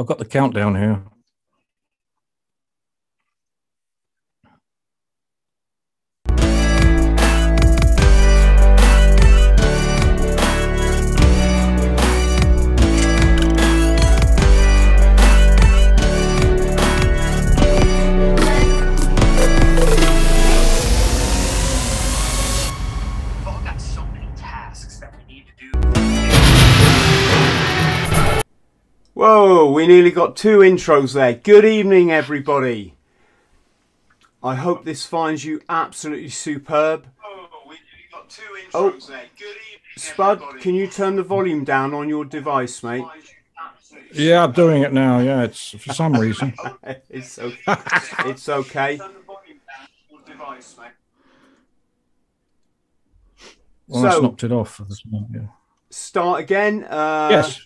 I've got the countdown here. Whoa, we nearly got two intros there. Good evening, everybody. I hope this finds you absolutely superb. Oh, we nearly got two intros Oh, there. Good evening, Spud, everybody. can you turn the volume down on your device, mate? Yeah, I'm doing it now. Yeah, it's for some reason. it's okay. it's okay. Turn the volume down on your device, mate. Well, I So- knocked it off for this moment. Yeah. Start again. Uh, yes.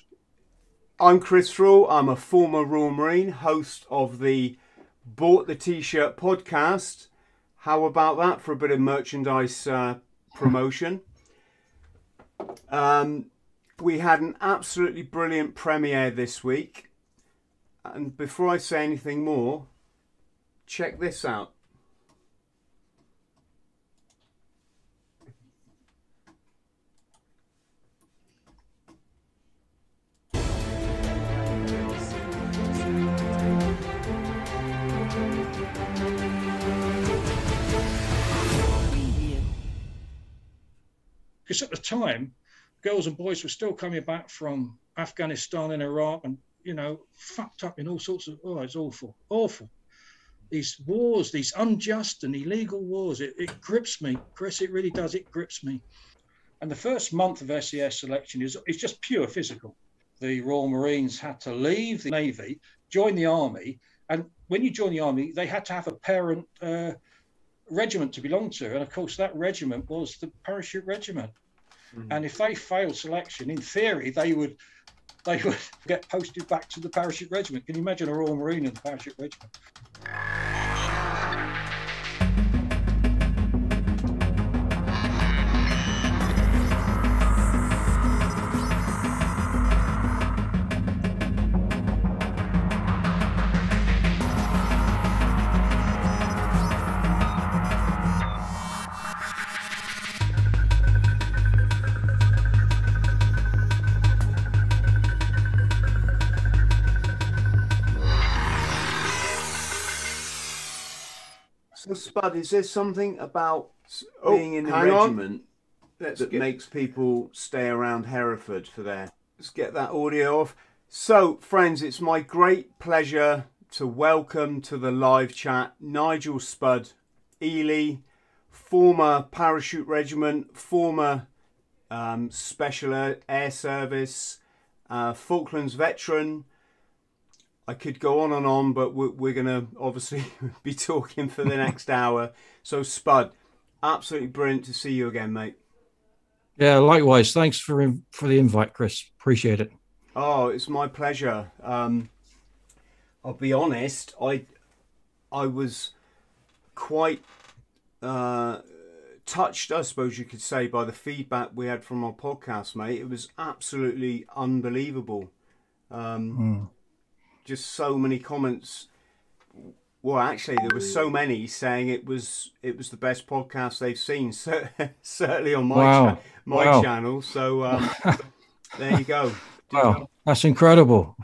I'm Chris Thrall. I'm a former Royal Marine, host of the Bought the T-shirt podcast. How about that for a bit of merchandise uh, promotion? Um, we had an absolutely brilliant premiere this week, and before I say anything more, check this out. Because at the time, girls and boys were still coming back from Afghanistan and Iraq, and you know, fucked up in all sorts of. Oh, it's awful, awful. These wars, these unjust and illegal wars, it, it grips me, Chris. It really does. It grips me. And the first month of SAS selection is is just pure physical. The Royal Marines had to leave the Navy, join the Army, and when you join the Army, they had to have a parent. Uh, regiment to belong to. And of course, that regiment was the parachute regiment. Mm. And if they failed selection, in theory, they would they would get posted back to the parachute regiment. Can you imagine a Royal Marine in the parachute regiment? Spud, is there something about Oh, being in the regiment that get- makes people stay around Hereford for their. Let's get that audio off. So, friends, it's my great pleasure to welcome to the live chat Nigel Spud, Ely, former parachute regiment, former um, special air, air service, uh, Falklands veteran. I could go on and on, but we're, we're going to obviously be talking for the next hour. So, Spud, absolutely brilliant to see you again, mate. Yeah, likewise. Thanks for for the invite, Chris. Appreciate it. Oh, it's my pleasure. Um, I'll be honest. I I was quite uh, touched, I suppose you could say, by the feedback we had from our podcast, mate. It was absolutely unbelievable. Um, Just so many comments. Well, actually, there were so many saying it was it was the best podcast they've seen. So, certainly on my Wow. cha- my Wow. channel. So um, there you go. Wow, that's incredible.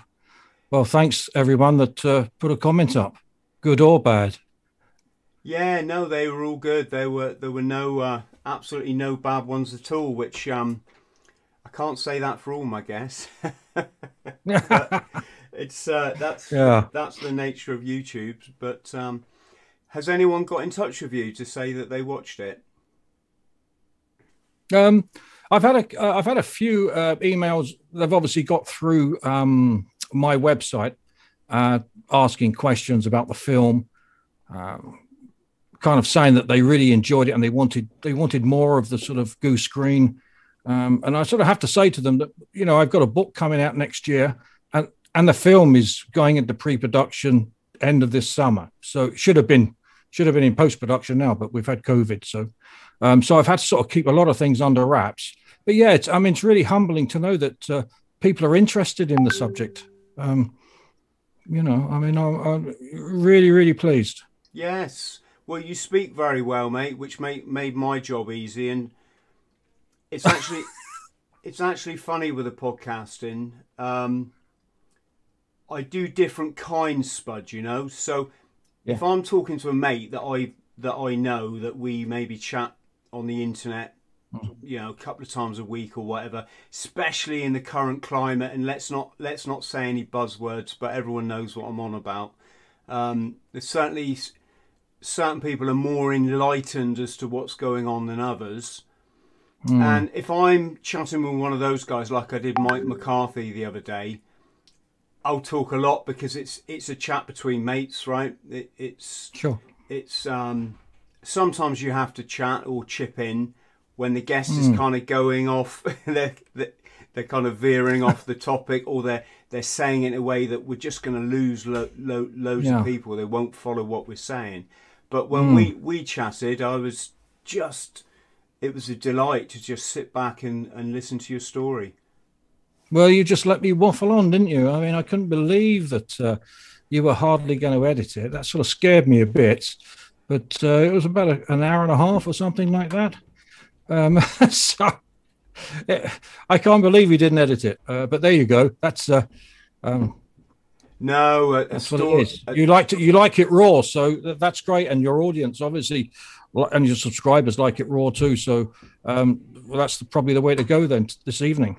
Well, thanks everyone that uh, put a comment up, good or bad. Yeah, no, they were all good. There were there were no uh, absolutely no bad ones at all. Which um, I can't say that for all my guests. it's uh, that's Yeah. that's the nature of YouTube. But um, has anyone got in touch with you to say that they watched it? Um, I've had a uh, I've had a few uh, emails. They've obviously got through um, my website, uh, asking questions about the film, um, kind of saying that they really enjoyed it and they wanted they wanted more of the sort of goose green. Um, and I sort of have to say to them that you know I've got a book coming out next year, and and the film is going into pre-production end of this summer. So it should have been should have been in post-production now, but we've had COVID, so um, so I've had to sort of keep a lot of things under wraps. But yeah, it's, I mean, it's really humbling to know that uh, people are interested in the subject. Um, you know, I mean, I'm, I'm really, really pleased. Yes. Well, you speak very well, mate, which made made my job easy, and it's actually it's actually funny with the podcasting. Um, I do different kinds, Spud. You know, so Yeah. if I'm talking to a mate that I that I know that we maybe chat on the internet, you know, a couple of times a week or whatever, especially in the current climate, and let's not let's not say any buzzwords, but everyone knows what I'm on about. Um, there's certainly certain people are more enlightened as to what's going on than others. And if I'm chatting with one of those guys, like I did Mike McCarthy the other day, I'll talk a lot because it's it's a chat between mates, right? It, it's Sure. it's um, sometimes you have to chat or chip in when the guest is kind of going off. they're, they're kind of veering off the topic, or they're they're saying it in a way that we're just going to lose lo- lo- loads Yeah. of people. They won't follow what we're saying. But when we we chatted, I was just it was a delight to just sit back and, and listen to your story. Well, you just let me waffle on, didn't you? I mean, I couldn't believe that uh, you were hardly going to edit it. That sort of scared me a bit, but uh, it was about a, an hour and a half or something like that. Um, so eh, I can't believe you didn't edit it. Uh, but there you go. That's uh, um, No, a, a that's what story. it is. You like it. You like it raw, so th- that's great. And your audience, obviously, and your subscribers like it raw too. So um, well, that's the, probably the way to go then this evening.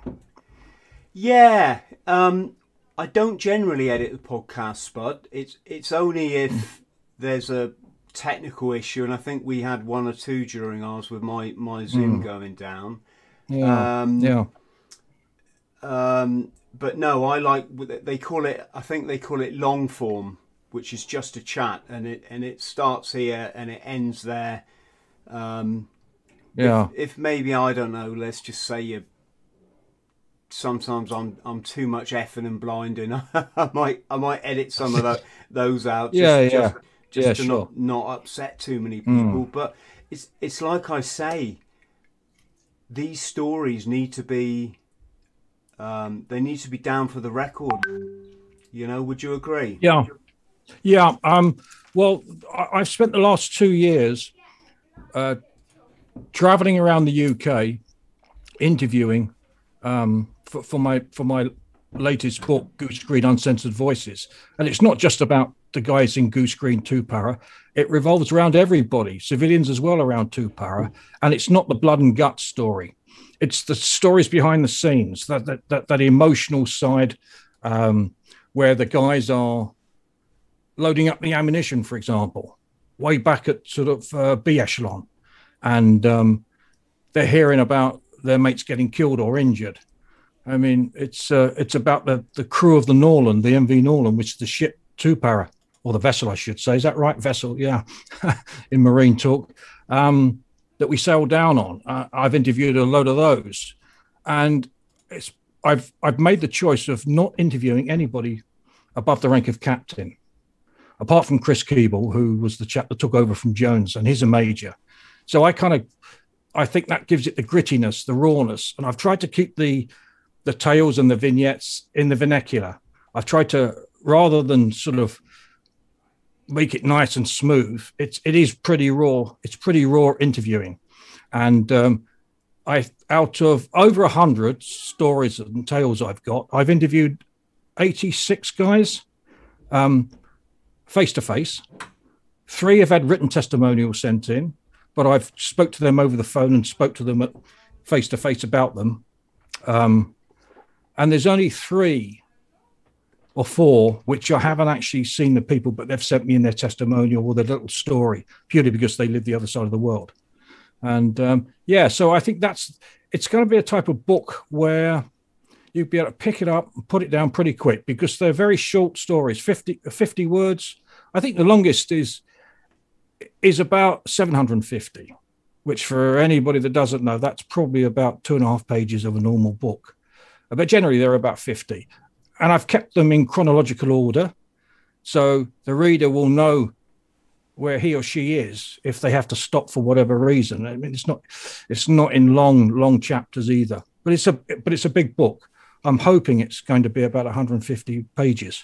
Yeah, um, I don't generally edit the podcast, Spud. It's it's only if there's a technical issue, and I think we had one or two during ours with my my Zoom going down. Yeah. Um, yeah. Um, but no, I like they call it. I think they call it long form, which is just a chat, and it and it starts here and it ends there. Um, Yeah. if maybe I don't know, let's just say you. Sometimes I'm I'm too much effing and blinding. I might I might edit some of tho- those out. Just, Yeah, yeah. just, just Yeah, to sure. not not upset too many people. But it's it's like I say, these stories need to be. Um, they need to be down for the record. You know, would you agree? Yeah, yeah. Um, well, I, I've spent the last two years uh, traveling around the UK, interviewing um, for, for my for my latest book, Goose Green Uncensored Voices, and it's not just about the guys in Goose Green Two Para. It revolves around everybody, civilians as well, around Two Para, and it's not the blood and guts story. It's the stories behind the scenes, that that that, that emotional side. Um, where the guys are loading up the ammunition, for example, way back at sort of uh, B echelon, and um, they're hearing about their mates getting killed or injured. I mean, it's uh, it's about the the crew of the Norland, the MV Norland, which is the ship two para or the vessel, I should say. Is that right? Vessel, yeah, in marine talk. Um, that we sailed down on. Uh, I've interviewed a load of those, and it's I've I've made the choice of not interviewing anybody above the rank of captain, apart from Chris Keeble, who was the chap that took over from Jones, and he's a major. So I kind of I think that gives it the grittiness, the rawness, and I've tried to keep the the tales and the vignettes in the vernacular. I've tried to rather than sort of make it nice and smooth. It's it is pretty raw. It's pretty raw interviewing, and um, I out of over a hundred stories and tales I've got, I've interviewed eighty six guys, face to face. Three have had written testimonials sent in, but I've spoke to them over the phone and spoke to them at face to face about them. Um, and there's only three or four which I haven't actually seen the people, but they've sent me in their testimonial or their little story purely because they live the other side of the world. And um, yeah, so I think that's it's going to be a type of book where you'd be able to pick it up and put it down pretty quick because they're very short stories 50, 50 words. I think the longest is is about 750, which for anybody that doesn't know, that's probably about two and a half pages of a normal book. But generally, they're about 50. And I've kept them in chronological order. So the reader will know where he or she is if they have to stop for whatever reason. I mean, it's not it's not in long, long chapters either. But it's a but it's a big book. I'm hoping it's going to be about 150 pages,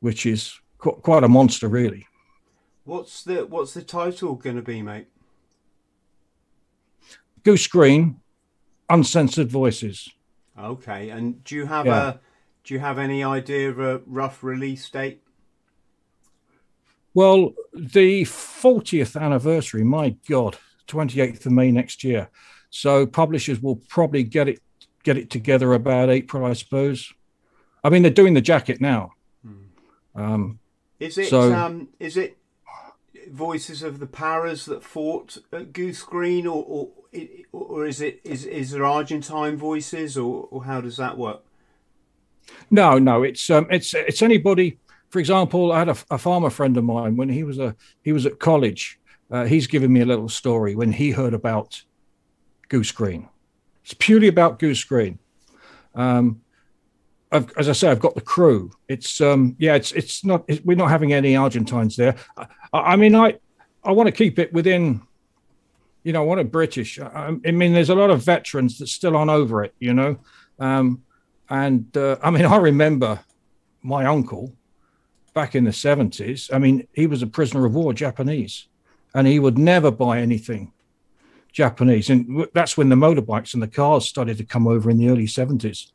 which is qu- quite a monster, really. What's the what's the title going to be, mate? Goose Green, Uncensored Voices. Okay, and do you have Yeah. a do you have any idea of a rough release date? Well, the 40th anniversary, my God, 28th of May next year. So publishers will probably get it get it together about April, I suppose. I mean, they're doing the jacket now. Um, Is it So- um is it voices of the Paras that fought at Goose Green, or or, or is it is is there Argentine voices, or, or how does that work? no, no, it's um, it's it's anybody. For example, I had a, a farmer friend of mine when he was a he was at college. Uh, he's given me a little story when he heard about Goose Green. It's purely about Goose Green. Um, as I say, I've got the crew. It's um, yeah, it's it's not. It, we're not having any Argentines there. I, I mean, I I want to keep it within. You know, what a British. I, I mean, there's a lot of veterans that still aren't over it. You know, um, and uh, I mean, I remember my uncle back in the 70s. I mean, he was a prisoner of war, Japanese, and he would never buy anything Japanese. And that's when the motorbikes and the cars started to come over in the early 70s.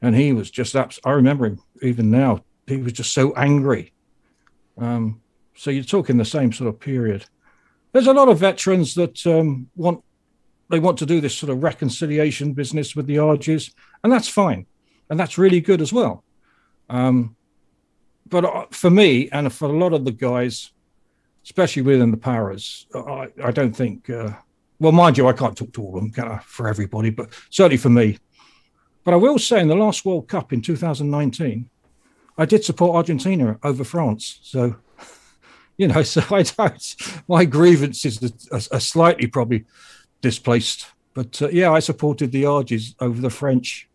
And he was just, abs- I remember him even now, he was just so angry. Um, so you're talking the same sort of period. There's a lot of veterans that um, want they want to do this sort of reconciliation business with the Argies, and that's fine, and that's really good as well. Um, but uh, for me and for a lot of the guys, especially within the Paras, I, I don't think. Uh, well, mind you, I can't talk to all of them can I, for everybody, but certainly for me. But I will say, in the last World Cup in 2019, I did support Argentina over France. So, you know, so I don't. My grievances are, are slightly probably displaced. But uh, yeah, I supported the Argies over the French.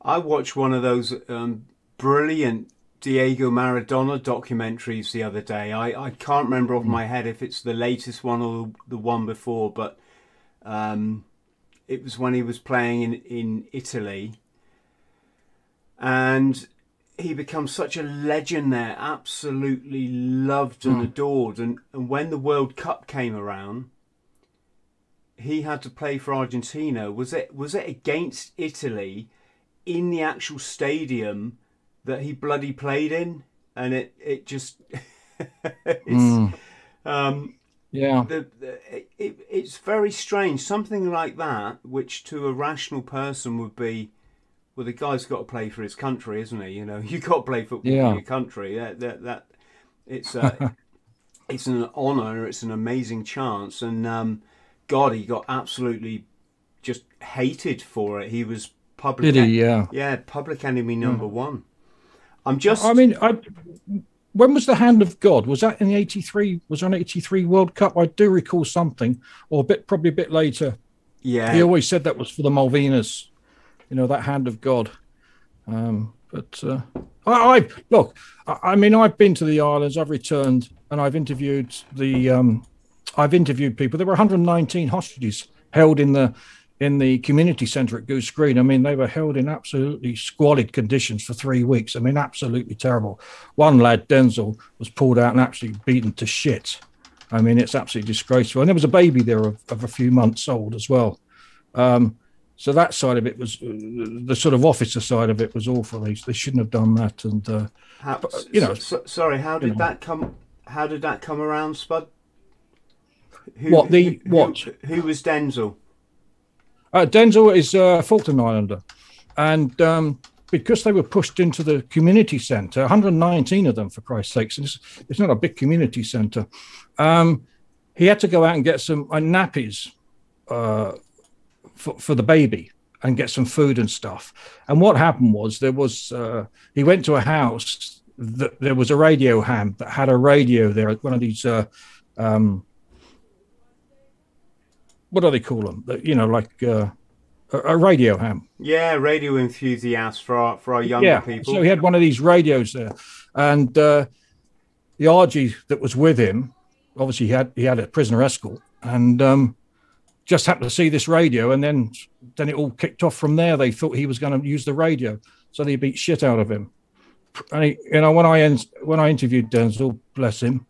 I watched one of those um, brilliant Diego Maradona documentaries the other day. I, I can't remember off my head if it's the latest one or the one before, but um, it was when he was playing in, in Italy. And he becomes such a legend there, absolutely loved and adored. And, and when the World Cup came around, he had to play for Argentina. Was it was it against Italy in the actual stadium that he bloody played in? And it it just it's Mm, um yeah, the, the it, it, it's very strange. Something like that, which to a rational person would be, well, the guy's got to play for his country, isn't he? You know, you got to play football Yeah. for your country. That that, that it's uh, it's an honour. It's an amazing chance, and um, God, he got absolutely just hated for it. He was public. did he? Yeah. Yeah, public enemy number one. I'm just. I mean, I when was the hand of God? Was that in the '83? Was on '83 World Cup? I do recall something, or a bit probably a bit later. yeah. He always said that was for the Malvinas. You know that hand of God. Um, but uh, I, I look. I, I mean, I've been to the islands. I've returned, and I've interviewed the. Um, I've interviewed people. There were 119 hostages held in the in the community centre at Goose Green. I mean, they were held in absolutely squalid conditions for three weeks. I mean, absolutely terrible. One lad, Denzel, was pulled out and actually beaten to shit. I mean, it's absolutely disgraceful. And there was a baby there of, of a few months old as well. Um, so that side of it was uh, the sort of officer side of it was awful. They, they shouldn't have done that. And uh, How, you know, s- s- sorry, how did know. that come? How did that come around, Spud? Who, What, the- who- what? Who, who was Denzel? Uh, Denzel is a Falkland Islander, and um, because they were pushed into the community centre, 119 of them, for Christ's sakes, it's, it's not a big community centre. Um, he had to go out and get some uh, nappies uh, for, for the baby and get some food and stuff. And what happened was there was uh, he went to a house that there was a radio ham that had a radio there, one of these. Uh, um, what do they call them? You know, like uh, a, radio ham. Yeah, radio enthusiast for our, for our younger yeah. people. So he had one of these radios there, and uh, the Argie that was with him, obviously he had he had a prisoner escort, and um, just happened to see this radio, and then then it all kicked off from there. They thought he was going to use the radio, so they beat shit out of him. and he, you know when I when I interviewed Denzel, bless him,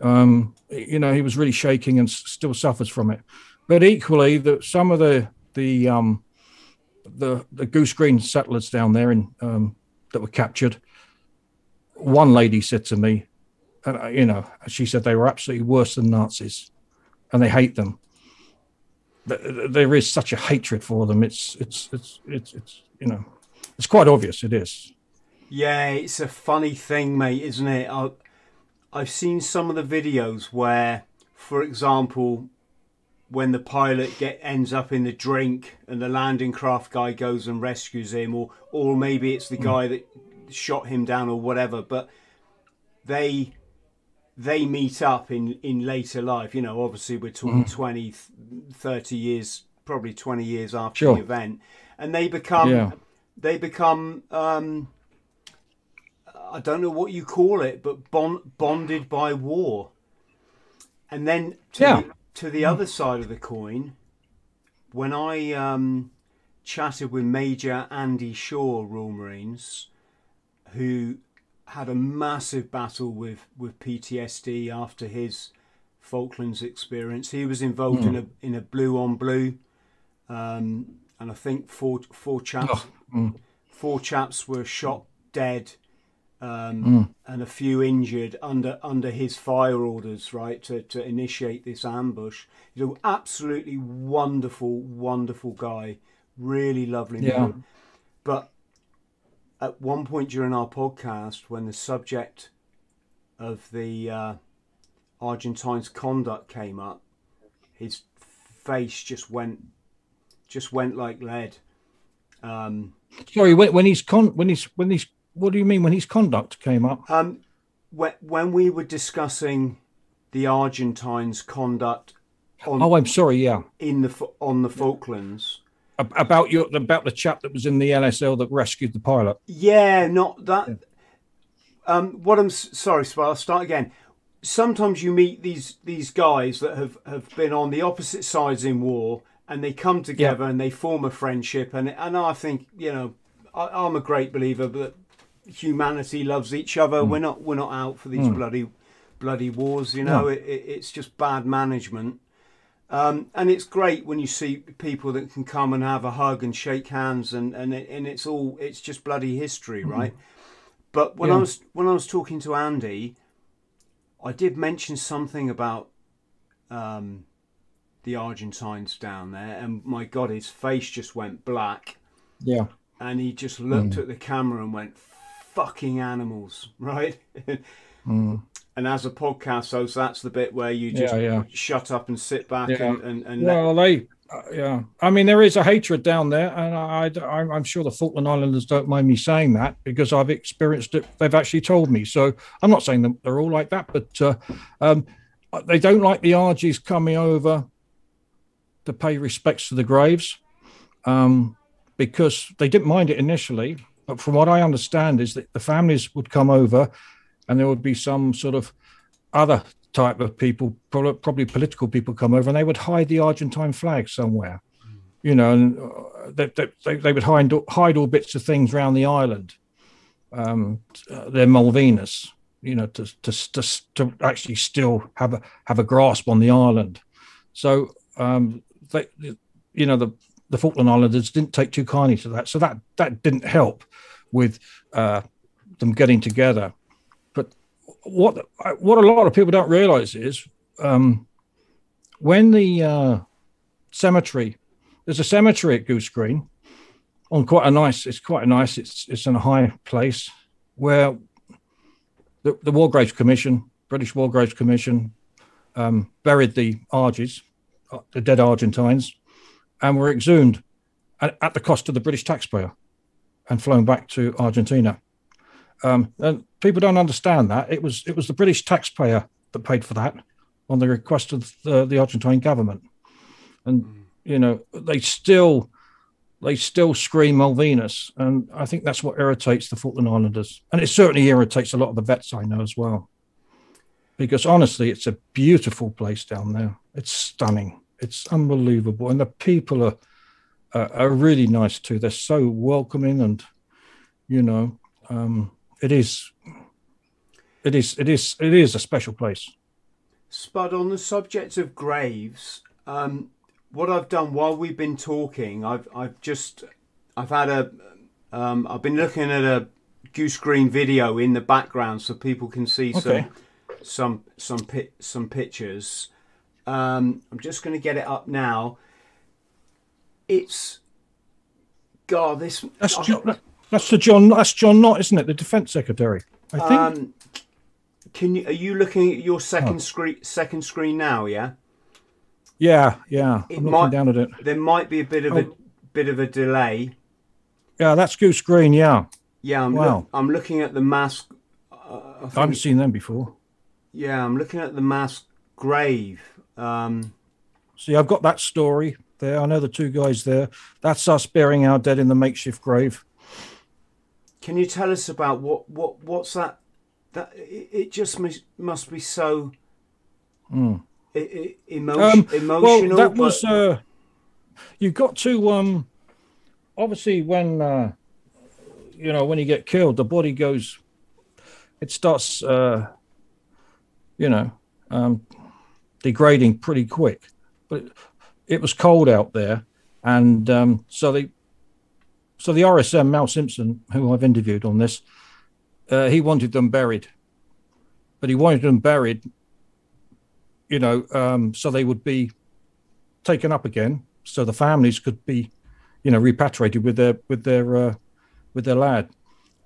um, you know he was really shaking and still suffers from it. But equally, that some of the the um, the the goose green settlers down there in um, that were captured, one lady said to me, and I- you know, she said they were absolutely worse than Nazis, and they hate them. Th- th- There is such a hatred for them. It's it's it's it's it's you know, it's quite obvious. It is. Yeah, it's a funny thing, mate, isn't it? I, I've seen some of the videos where, for example, when the pilot get ends up in the drink and the landing craft guy goes and rescues him, or or maybe it's the hmm. guy that shot him down or whatever, but they they meet up in in later life. You know, obviously we're talking 20, 30 years, probably twenty years after Sure. the event, and they become Yeah. they become um, I don't know what you call it, but bond, bonded by war. And then to, Yeah. the, to the other side of the coin, when I um, chatted with Major Andy Shaw, Royal Marines, who had a massive battle with, with PTSD after his Falklands experience. He was involved in a in a blue on blue, um, and I think four four chaps four chaps were shot dead, um, and a few injured under under his fire orders, right, to, to initiate this ambush. He's an absolutely wonderful, wonderful guy, really lovely Yeah. man. But at one point during our podcast, when the subject of the uh, Argentine's conduct came up, his face just went just went like lead. Um, Sorry, when, when he's con when he's when he's what do you mean when his conduct came up? Um, when, when we were discussing the Argentines' conduct on Oh, I'm sorry. Yeah, in the on the Falklands, about your about the chap that was in the LSL that rescued the pilot. yeah, not that. Um, what I'm sorry, Spy, I'll start again. Sometimes you meet these these guys that have have been on the opposite sides in war, and they come together and they form a friendship. And and I think you know, I, I'm a great believer that humanity loves each other. We're not we're not out for these bloody bloody wars. You know, No. it, it, it's just bad management. Um, and it's great when you see people that can come and have a hug and shake hands, and and it, and it's all it's just bloody history, right? But when I was when I was talking to Andy, I did mention something about um, the Argentines down there, and my God, his face just went black, Yeah, and he just looked Hmm. at the camera and went, "Fucking animals!" Right? Mm. And as a podcast host, that's the bit where you just yeah, yeah. shut up and sit back Yeah. and and, and let, Well, they, uh, yeah. I mean, there is a hatred down there, and I, I, I'm sure the Falkland Islanders don't mind me saying that because I've experienced it. They've actually told me. So I'm not saying that they're all like that, but uh, um, they don't like the Argies coming over to pay respects to the graves um, because they didn't mind it initially. But from what I understand, is that the families would come over, and there would be some sort of other type of people, probably, probably political people, come over, and they would hide the Argentine flag somewhere. You know, and uh, they, they- they, would hide hide all bits of things around the island. Um, their Malvinas, you know, to, to to to actually still have a have a grasp on the island. So um, they, you know, the the Falkland Islanders didn't take too kindly to that, so that that didn't help with uh, them getting together. What what a lot of people don't realise is um, when the uh, cemetery there's a cemetery at Goose Green on quite a nice it's quite a nice it's it's in a high place where the, the War Graves Commission British War Graves Commission um, buried the Argies uh, the dead Argentines and were exhumed at, at the cost of the British taxpayer and flown back to Argentina. Um, and people don't understand that it was it was the British taxpayer that paid for that on the request of the, the Argentine government, and you know they still they still scream Malvinas, and I think that's what irritates the Falkland Islanders, and it certainly irritates a lot of the vets I know as well, because honestly, it's a beautiful place down there. It's stunning. It's unbelievable, and the people are are, are really nice too. They're so welcoming, and you know, um, it is, it is, it is, it is a special place. Spud, on the subject of graves, um, what I've done while we've been talking, I've I've just I've had a um, I've been looking at a goose green video in the background so people can see Okay. some some some pi- some pictures. Um, I'm just going to get it up now. It's God, this That's John, that's the John. That's John Nott, isn't it? The Defence Secretary. I think. um, can you are you looking at your second Oh. screen second screen now? Yeah. yeah, yeah. it I'm might- looking down at it. There might be a bit of a Oh. bit of a delay. Yeah, that's Goose Green. Yeah, Yeah, I'm, Wow. look, I'm looking at the mask. Uh, I I haven't seen them before. yeah, I'm looking at the mask grave. Um, See, I've got that story there. I know the two guys there. That's us burying our dead in the makeshift grave. Can you tell us about what what what's that? That it, just must, must be so Mm. emotion, Um, emotional. well, that but- was. Uh, you've got to. Um, obviously, when uh, you know when you get killed, the body goes. It starts. Uh, you know, um, degrading pretty quick. But it was cold out there, and um, so they. So the RSM Mal Simpson, who I've interviewed on this, uh, he wanted them buried, but he wanted them buried you know, um, so they would be taken up again, so the families could be, you know, repatriated with their with their uh, with their lad.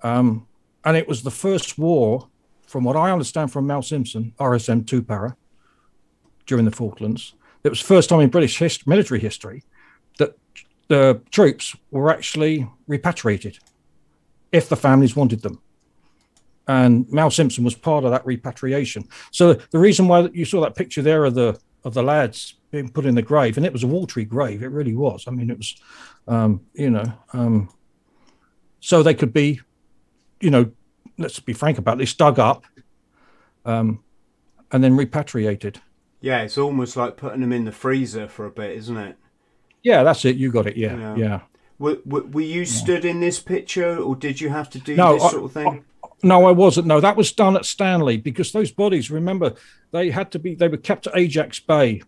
Um, and it was the first war, from what I understand from Mel Simpson, RSM two para, during the Falklands. It was the first time in British military history the troops were actually repatriated, if the families wanted them and Mal Simpson was part of that repatriation. So the reason why you saw that picture there of the of the lads being put in the grave, and it was a watery grave, it really was. I mean, it was, um, you know, um, so they could be, you know, let's be frank about this, dug up, um, and then repatriated. yeah, it's almost like putting them in the freezer for a bit, isn't it? Yeah, that's it. You got it. Yeah, Yeah. yeah. Were, were, were you stood in this picture, or did you have to do No, this I- sort of thing? No, I wasn't. No, that was done at Stanley because those bodies, remember, they had to be, they were kept at Ajax Bay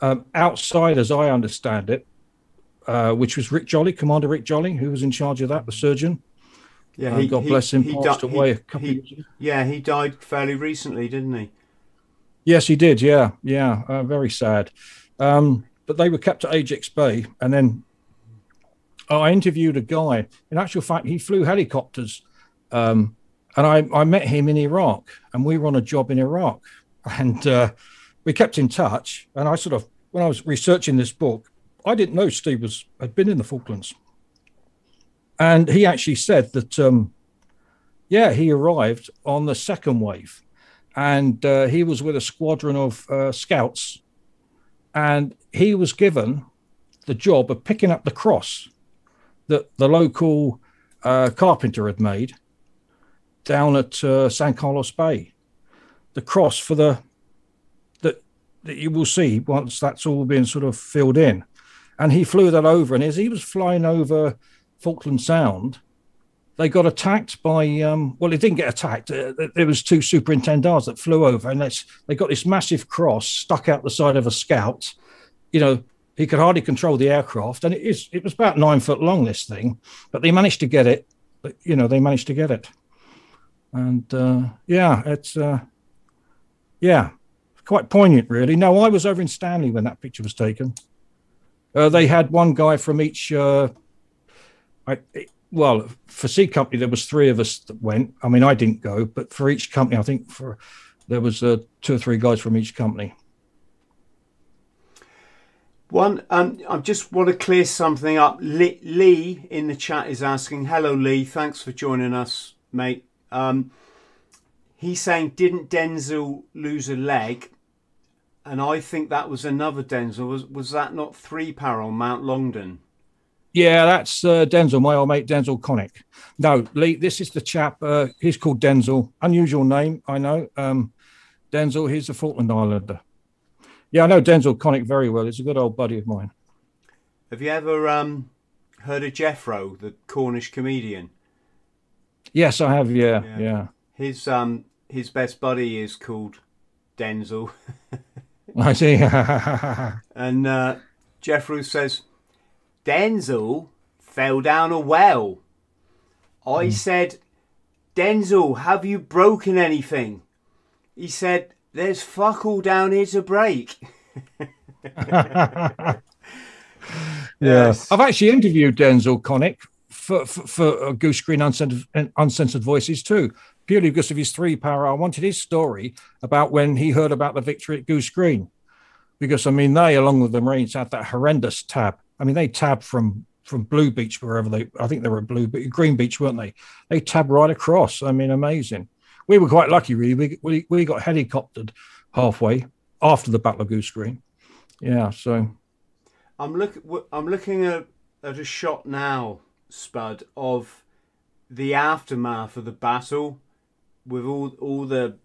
um, outside, as I understand it, uh, which was Rick Jolly, Commander Rick Jolly, who was in charge of that, the surgeon. yeah, Uh, God bless him, he passed di- away he- a couple he- years ago. Yeah, he died fairly recently, didn't he? Yes, he did. Yeah, yeah. Uh, very sad. Um, but they were kept at Ajax Bay, and then I interviewed a guy. In actual fact, he flew helicopters, um, and I, I met him in Iraq, and we were on a job in Iraq, and uh, we kept in touch. And I sort of, when I was researching this book, I didn't know Steve was had been in the Falklands, and he actually said that, um, yeah, he arrived on the second wave and uh, he was with a squadron of uh, scouts, and he was given the job of picking up the cross that the local uh, carpenter had made down at uh, San Carlos Bay. The cross for the that that you will see once that's all been sort of filled in, and he flew that over, and as he was flying over Falkland Sound, they got attacked by um well they didn't get attacked. Uh, there was two Super Étendards that flew over and they got this massive cross stuck out the side of a scout. You know he could hardly control the aircraft and it is it was about nine foot long this thing but they managed to get it you know they managed to get it. And uh yeah it's uh yeah quite poignant really. No i was over in stanley when that picture was taken. Uh, they had one guy from each uh I, well, for C Company, there was three of us that went. I mean, I didn't go, but for each company, I think for there was uh, two or three guys from each company. One, um, I just want to clear something up. Lee, in the chat is asking, "Hello, Lee. Thanks for joining us, mate." Um, he's saying, "Didn't Denzel lose a leg?" And I think that was another Denzel. Was was that not three para on Mount Longdon? Yeah, that's uh, Denzel, my old mate Denzel Connick. No, Lee, this is the chap. Uh, he's called Denzel. Unusual name, I know. Um, Denzel, he's a Falkland Islander. Yeah, I know Denzel Connick very well. He's a good old buddy of mine. Have you ever um, heard of Jeffro, the Cornish comedian? Yes, I have. Yeah, Yeah. yeah. His um his best buddy is called Denzel, I see. and uh, Jeffrey says Denzel fell down a well. I said, Denzel, have you broken anything? He said, There's fuck all down here to break. Yeah, Yes. I've actually interviewed Denzel Connick for for, for uh, Goose Green Uncensored, Uncensored Voices too, purely because of his three para. I wanted his story about when he heard about the victory at Goose Green, because I mean they, along with the Marines, had that horrendous tab. I mean they tabbed from from Blue Beach wherever they. I think they were at Blue Beach, Green Beach, weren't they? They tabbed right across. I mean, amazing. We were quite lucky, really. We we, we got helicoptered halfway after the Battle of Goose Green. Yeah, so I'm look I'm looking at, at a shot now, Spud, of the aftermath of the battle, with all all the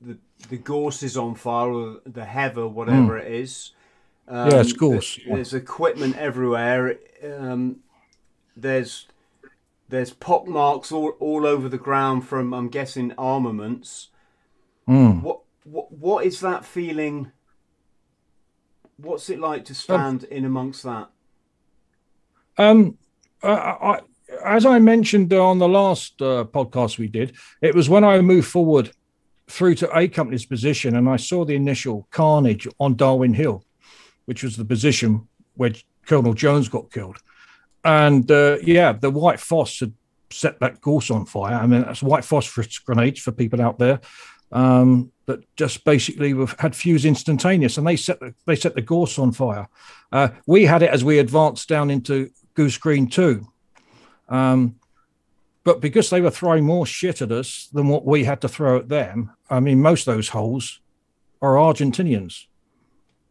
the the gorses on fire or the heather, whatever hmm. it is. Um, Yeah, gorse, th- yeah. There's equipment everywhere. Um, there's there's pock marks all, all over the ground from I'm guessing armaments. mm. What what what is that feeling? What's it like to stand in amongst that? Um, I, I, as I mentioned on the last uh, podcast we did, it was when I moved forward through to A Company's position and I saw the initial carnage on Darwin Hill, which was the position where Colonel Jones got killed. And uh, yeah, the White Phos had set that gorse on fire. I mean, that's white phosphorus grenades for people out there um, that just basically had fuse instantaneous, and they set the, they set the gorse on fire. Uh, we had it as we advanced down into Goose Green too, um, but because they were throwing more shit at us than what we had to throw at them, I mean, most of those holes are Argentinians.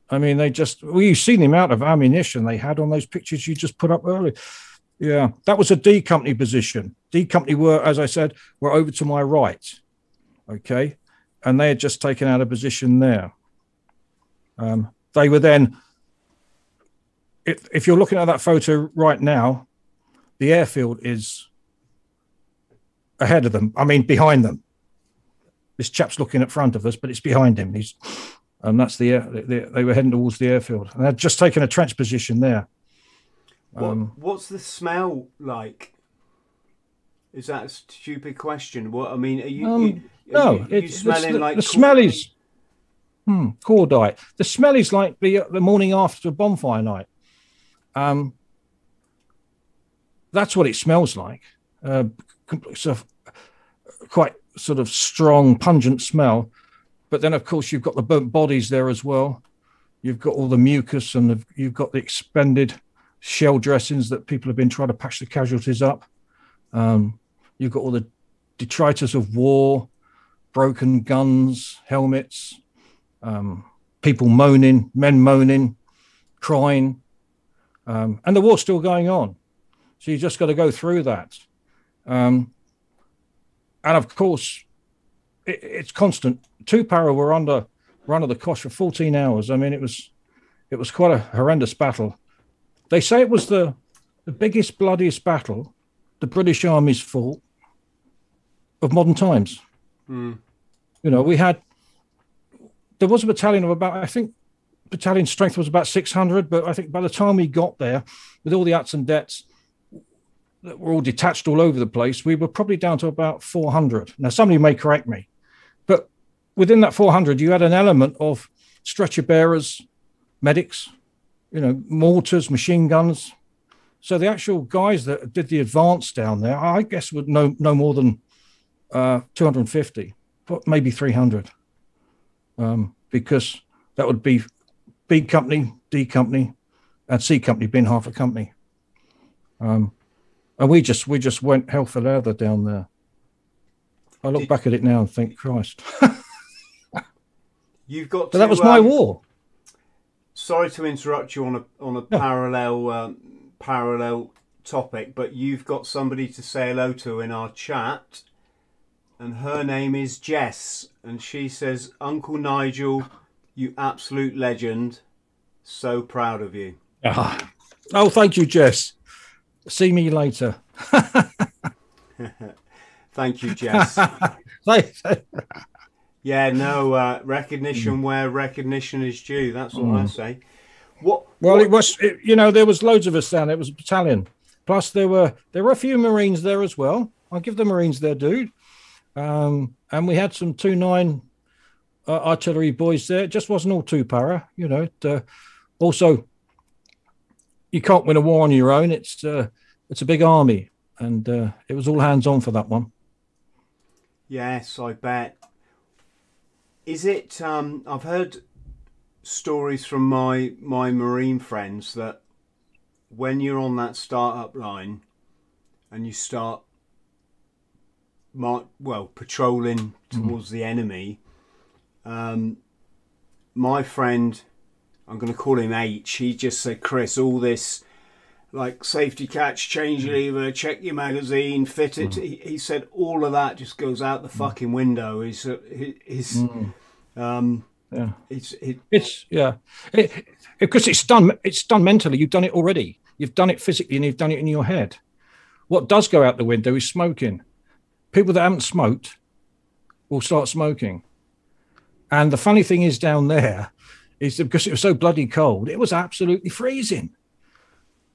I mean, they just well, you've seen the amount of ammunition they had on those pictures you just put up earlier. Yeah, that was a D company position. D company were, as I said, were over to my right. Okay, and they had just taken out a position there. Um, they were then, if, if you're looking at that photo right now, the airfield is ahead of them. I mean, behind them. This chap's looking at front of us, but it's behind him. He's, and that's the air. They, they were heading towards the airfield, and they'd just taken a trench position there. What, Um, what's the smell like? Is that a stupid question? What I mean, are you, Um, you, are No, you, you it's, smelling the, like the smell is hmm, cordite. The smell is like the the morning after a bonfire night. Um, that's what it smells like. Uh, com- sort of quite sort of strong, pungent smell. But then, of course, you've got the burnt bodies there as well. You've got all the mucus, and the, you've got the expended shell dressings that people have been trying to patch the casualties up. Um, you've got all the detritus of war, broken guns, helmets, um, people moaning, men moaning, crying, um, and the war's still going on. So you just got to go through that. Um, and of course, it, it's constant. Two para were under run of the cosh for 14 hours. I mean, it was it was quite a horrendous battle. They say it was the the biggest, bloodiest battle the British Army's fought of modern times. Hmm. You know, we had there was a battalion of about I think battalion strength was about 600, but I think by the time we got there, with all the ups and debts that were all detached all over the place, we were probably down to about 400. Now, somebody may correct me, within that 400, you had an element of stretcher bearers, medics, you know, mortars, machine guns. So the actual guys that did the advance down there, I guess, would no no more than uh, 250, but maybe 300, um, because that would be B company, D company, and C company being half a company. Um, and we just we just went hell for leather down there. I look back at it now and think, Christ, You've got. but that to, was my um, war. Sorry to interrupt you on a on a parallel um, parallel topic, but you've got somebody to say hello to in our chat, and her name is Jess, and she says, "Uncle Nigel, you absolute legend. So proud of you." Ah. Oh, thank you, Jess. See me later. Thank you, Jess. Yeah, no uh, recognition where recognition is due. That's what I say. What? well, what- it was it, you know there was loads of us down. It was a battalion. Plus there were there were a few Marines there as well. I'll give the Marines their due. Um, and we had some two nine uh, artillery boys there. It just wasn't all two para, you know. It, uh, also, you can't win a war on your own. It's uh, it's a big army, and uh, it was all hands on for that one. Yes, I bet. Is it? Um, I've heard stories from my my marine friends that when you're on that start-up line and you start, mar- well, patrolling towards the enemy. Um, my friend, I'm going to call him H. He just said, "Chris, all this." Like safety catch, change your lever, check your magazine, fit it. He, he said all of that just goes out the fucking window. He's, uh, he- he's, um, Yeah. it's, it, It's yeah, it, because it's done. It's done mentally. You've done it already. You've done it physically, and you've done it in your head. What does go out the window is smoking. People that haven't smoked will start smoking. And the funny thing is down there is because it was so bloody cold, it was absolutely freezing.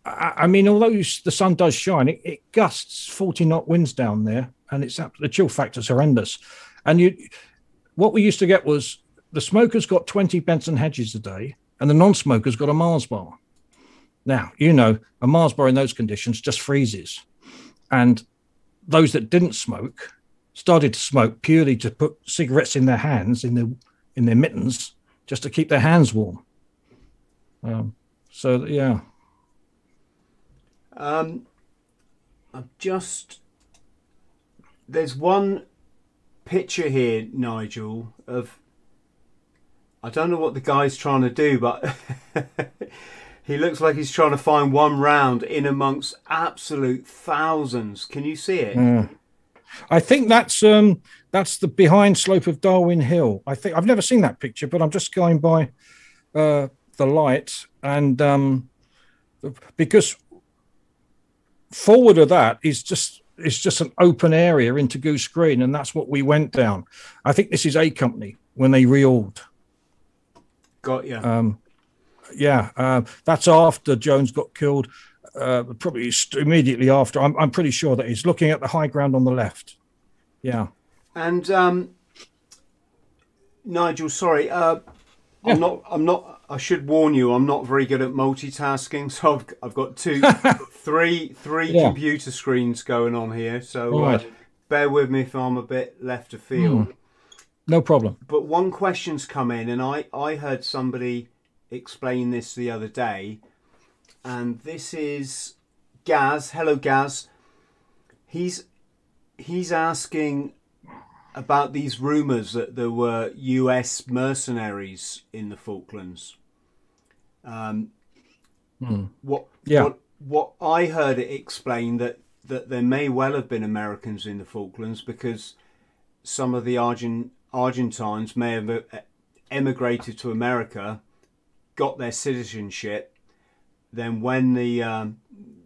I, mean, although the sun does shine, it, it gusts 40 knot winds down there, and it's the chill factor's horrendous. And you, what we used to get was the smokers got 20 Benson hedges a day, and the non-smokers got a Mars bar. Now, you know, a Mars bar in those conditions just freezes. And those that didn't smoke started to smoke purely to put cigarettes in their hands, in their in their mittens, just to keep their hands warm. Um, so yeah, um, I've just, there's one picture here, Nigel, of, I don't know what the guy's trying to do, but he looks like he's trying to find one round in amongst absolute thousands. Can you see it? I think that's um that's the behind slope of Darwin Hill. I think I've never seen that picture, but I'm just going by uh, the light and um, because forward of that is just it's just an open area into Goose Green, and that's what we went down. I think this is A Company when they reorged. Got you. Um, yeah, uh, that's after Jones got killed. Uh, probably immediately after. I'm, I'm pretty sure that he's looking at the high ground on the left. Yeah. And um, Nigel, sorry, uh, Yeah. I'm not. I'm not. I should warn you. I'm not very good at multitasking. So I've, I've got two, three, three Yeah. computer screens going on here. So uh, bear with me if I'm a bit left of field. No problem. But one question's come in, and I I heard somebody explain this the other day, and this is Gaz. Hello, Gaz. He's he's asking about these rumours that there were U.S. mercenaries in the Falklands. Um, What Yeah. what what I heard it explained that that there may well have been Americans in the Falklands because some of the Argent Argentines may have uh, emigrated to America, got their citizenship. Then when the um,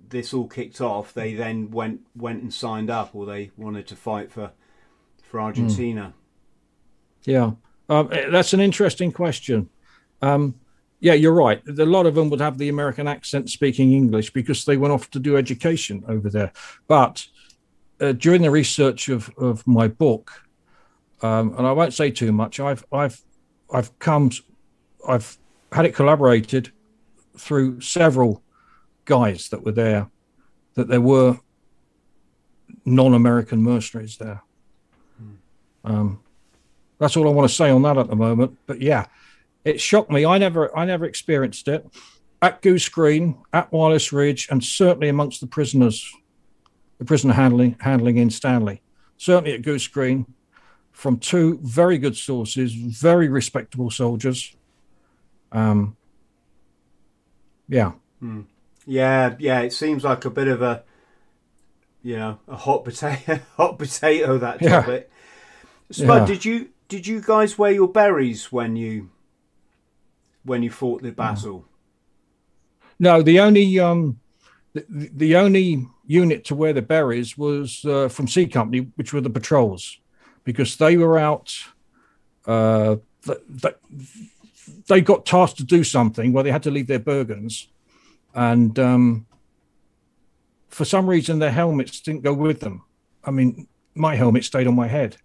this all kicked off, they then went went and signed up, or they wanted to fight for for Argentina. Yeah. Um, eh, that's an interesting question. Um, yeah, you're right. A lot of them would have the American accent speaking English because they went off to do education over there. But uh, during the research of, of my book, um, and I won't say too much, I've I've I've come, I've had it collaborated through several guys that were there, that there were non-American mercenaries there. Um, that's all I want to say on that at the moment. But yeah, it shocked me. I never, I never experienced it at Goose Green, at Wireless Ridge, and certainly amongst the prisoners, the prisoner handling handling in Stanley. Certainly at Goose Green, from two very good sources, very respectable soldiers. Um, yeah, Yeah, yeah. It seems like a bit of a, you know, a hot potato, hot potato that Yeah. Spud, Yeah. did you did you guys wear your berets when you when you fought the battle? No, the only um, the, the only unit to wear the berets was uh, from C Company, which were the patrols, because they were out. Uh, th- th- they got tasked to do something where they had to leave their bergens, and um, for some reason their helmets didn't go with them. I mean, my helmet stayed on my head.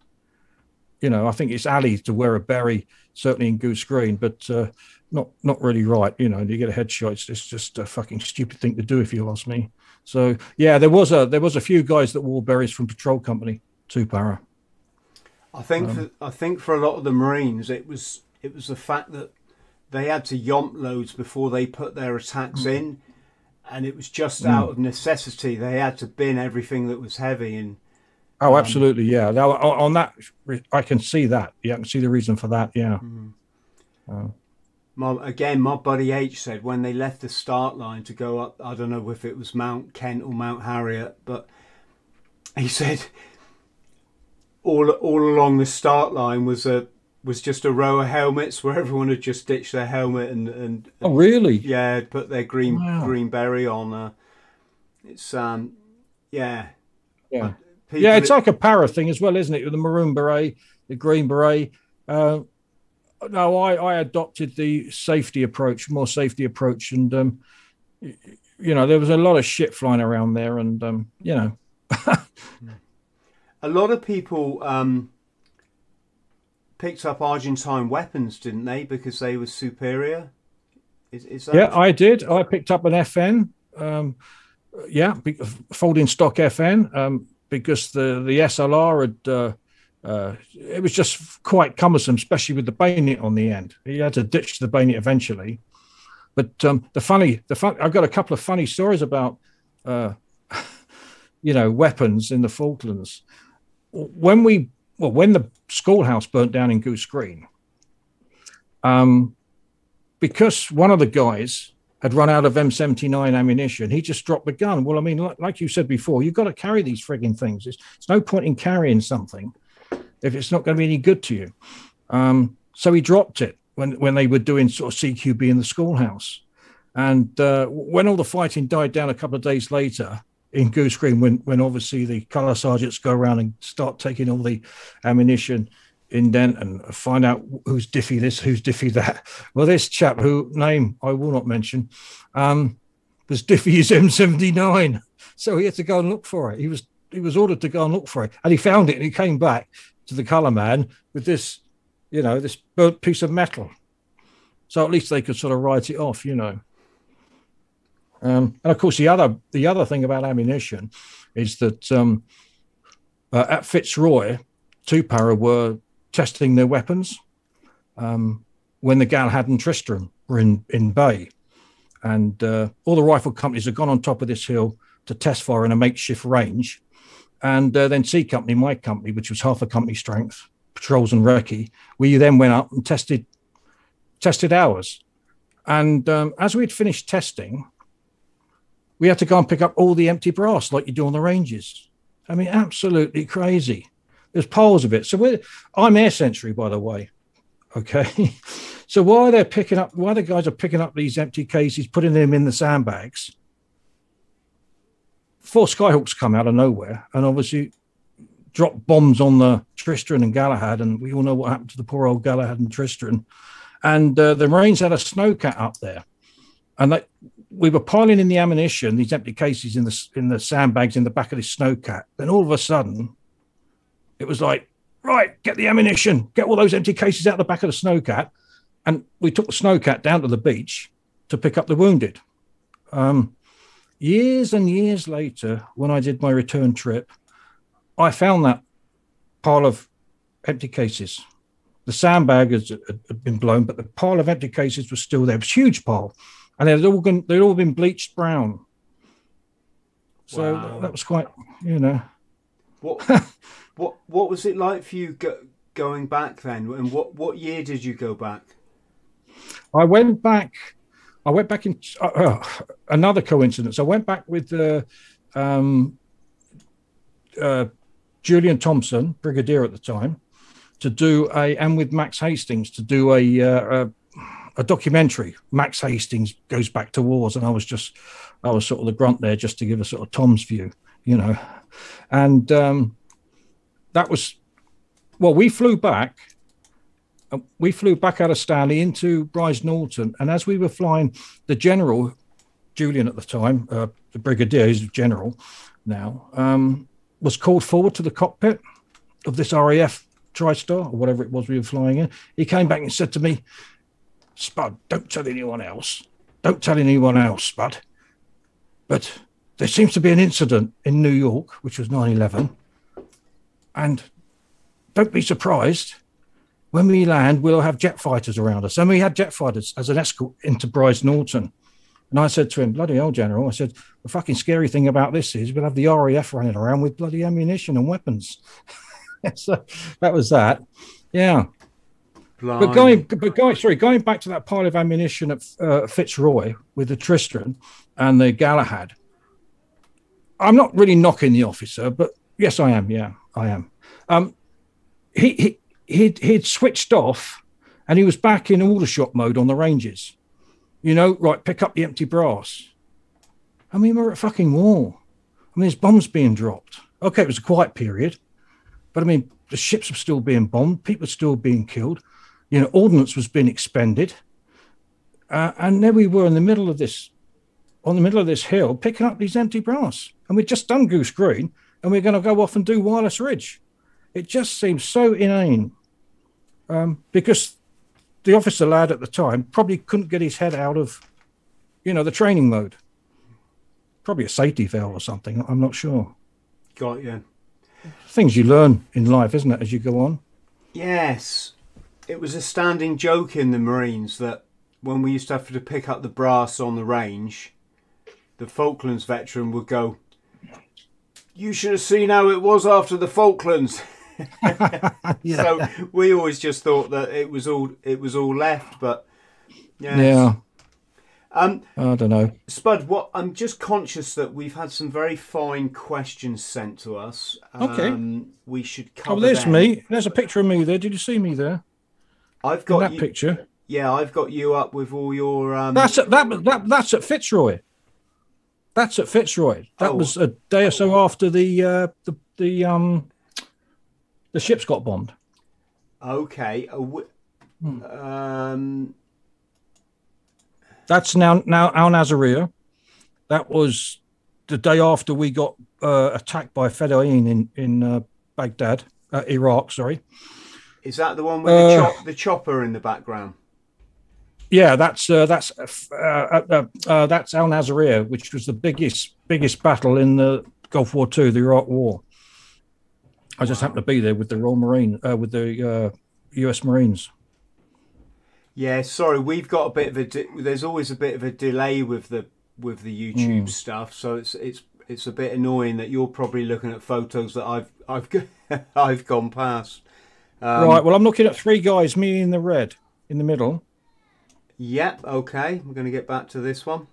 You know, I think it's alley to wear a beret, certainly in goose green, but uh, not not really right. You know, you get a headshot. It's, it's just a fucking stupid thing to do, if you ask me. So yeah, there was a there was a few guys that wore berets from patrol company two para. I think um, for, I think for a lot of the Marines, it was it was the fact that they had to yomp loads before they put their attacks mm. in, and it was just mm. out of necessity. They had to bin everything that was heavy, and Oh, absolutely, yeah. Now on that, I can see that. Yeah, I can see the reason for that. Yeah. my, again, my buddy H said when they left the start line to go up, I don't know if it was Mount Kent or Mount Harriet, but he said all all along the start line was a was just a row of helmets where everyone had just ditched their helmet and and Oh, really? yeah, put their green Wow. green beret on. Uh, it's um, yeah, Yeah. Yeah, it's like a para thing as well, isn't it? With the maroon beret, the green beret. Uh, no, I, I adopted the safety approach, more safety approach, and um, you know there was a lot of shit flying around there, and um, you know, a lot of people um, picked up Argentine weapons, didn't they? Because they were superior. Is, is that yeah, I did. I picked up an FN, um, yeah, folding stock FN, um, because the the SLR had. Uh, uh, it was just quite cumbersome, especially with the bayonet on the end. He had to ditch the bayonet eventually. But um, the funny, the fun, I've got a couple of funny stories about, uh, you know, weapons in the Falklands. When we, well, when the schoolhouse burnt down in Goose Green, um, because one of the guys had run out of M79 ammunition, he just dropped the gun. Well, I mean, like, like you said before, you've got to carry these frigging things. It's, it's no point in carrying something if it's not going to be any good to you. Um, so he dropped it when when they were doing sort of CQB in the schoolhouse. And uh, when all the fighting died down a couple of days later in Goose Green, when when obviously the colour sergeants go around and start taking all the ammunition indent and find out who's diffy this, who's diffy that. Well, this chap who name I will not mention um, was diffy his M79, so he had to go and look for it. He was he was ordered to go and look for it, and he found it, and he came back to the colour man with this, you know, this burnt piece of metal. So at least they could sort of write it off, you know. Um, and of course, the other the other thing about ammunition is that um, uh, at Fitzroy, two para were testing their weapons um, when the Galahad and Tristram were in in Bay, and uh, all the rifle companies had gone on top of this hill to test fire in a makeshift range, and uh, then C Company, my company, which was half a company strength, patrols and recce, we then went up and tested tested ours, and um, as we'd finished testing we had to go and pick up all the empty brass like you do on the ranges. I mean, absolutely crazy. There's piles of it. So I'm air sensory, by the way. Okay. so while they're picking up, while the guys are picking up these empty cases, putting them in the sandbags, four Skyhawks come out of nowhere and obviously drop bombs on the Tristram and Galahad. And we all know what happened to the poor old Galahad and Tristram. And uh, the Marines had a snowcat up there. And we were piling in the ammunition, these empty cases in the in the sandbags in the back of this snowcat. Then all of a sudden, it was like, right, get the ammunition, get all those empty cases out the back of the snowcat, and we took the snowcat down to the beach to pick up the wounded. Um, years and years later, when I did my return trip, I found that pile of empty cases. The sandbag had been blown, but the pile of empty cases was still there. It was a huge pile and they'd all been they'd all been bleached brown. So Wow. that was quite, you know. What what what was it like for you go, going back then? And what what year did you go back? I went back. I went back in uh, uh, another coincidence. I went back with uh, um, uh, Julian Thompson, brigadier at the time, to do a, and with Max Hastings to do a uh, a, a documentary. Max Hastings goes back to wars, and I was just, I was sort of the grunt there just to give a sort of Tom's view, you know, and um, that was, well, we flew back. uh, We flew back out of Stanley into Brize Norton, and as we were flying, the general, Julian at the time, uh, the brigadier, he's general now, um, was called forward to the cockpit of this RAF TriStar or whatever it was we were flying in. He came back and said to me, Spud, don't tell anyone else. Don't tell anyone else, Spud. But there seems to be an incident in New York, which was 9 11. And don't be surprised when we land, we'll have jet fighters around us. And we had jet fighters as an escort into Brize Norton. And I said to him, bloody hell, General, I said, the fucking scary thing about this is we'll have the RAF running around with bloody ammunition and weapons. so that was that. Yeah. But going, but going, sorry, going back to that pile of ammunition at uh, Fitzroy with the Tristan and the Galahad. I'm not really knocking the officer, but yes, I am. Yeah, I am. Um, he he he'd, he'd switched off, and he was back in Aldershot mode on the ranges. You know, right? Pick up the empty brass. I mean, we're at fucking war. I mean, there's bombs being dropped. Okay, it was a quiet period, but I mean, the ships were still being bombed. People were still being killed you know, ordnance was being expended. Uh, and there we were in the middle of this, on the middle of this hill, picking up these empty brass. And we'd just done Goose Green, and we're going to go off and do Wireless Ridge. It just seems so inane um, because the officer lad at the time probably couldn't get his head out of, you know, the training mode. Probably a safety valve or something. I'm not sure. Got you. Things you learn in life, isn't it, as you go on? Yes. It was a standing joke in the Marines that when we used to have to pick up the brass on the range, the Falklands veteran would go, You should have seen how it was after the Falklands. So we always just thought that it was all it was all left, but yes. Yeah. Um I don't know. Spud, what I'm just conscious that we've had some very fine questions sent to us. Okay. Um, we should cover Oh, there's them. me. There's a picture of me there. Did you see me there? I've In got that you, picture. Yeah, I've got you up with all your. Um, That's at that, that that's at Fitzroy. That's at Fitzroy. That Oh. was a day or so after the uh, the the um the ships got bombed. okay. a wi- Hmm. Um, That's now now Al Nasiriyah. That was the day after we got uh, attacked by Fedayeen in in uh, Baghdad, uh, Iraq. Sorry. is that the one with the, Uh, chop, the chopper in the background? Yeah, that's uh, that's uh, uh, uh, uh, that's Al Nasiriyah, which was the biggest biggest battle in the Gulf War Two, the Iraq War. I just happened to be there with the Royal Marine, uh, with the uh, U.S. Marines. Yeah, sorry, we've got a bit of a. De- there's always a bit of a delay with the with the YouTube Hmm. stuff, so it's it's it's a bit annoying that you're probably looking at photos that I've I've I've gone past. Um, right. Well, I'm looking at three guys, me in the red, in the middle. Yep. Okay. We're going to get back to this one.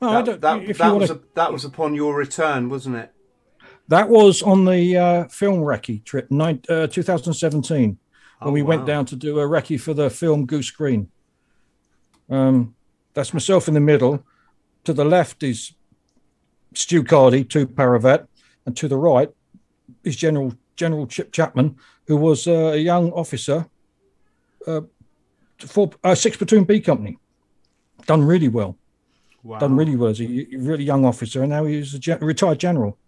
No, I That, don't, that, that was to, a, that was upon your return, wasn't it? that was on the uh, film recce trip, nine, uh, 2017, when Oh, we went down to do a recce for the film Goose Green. Um, that's myself in the middle. To the left is Stu Cardy, two paravet, and to the right is General General Chip Chapman, who was uh, a young officer uh, for uh, Six Platoon B Company. Done really well. Wow. Done really well as a really young officer, and now he's a gen- retired general.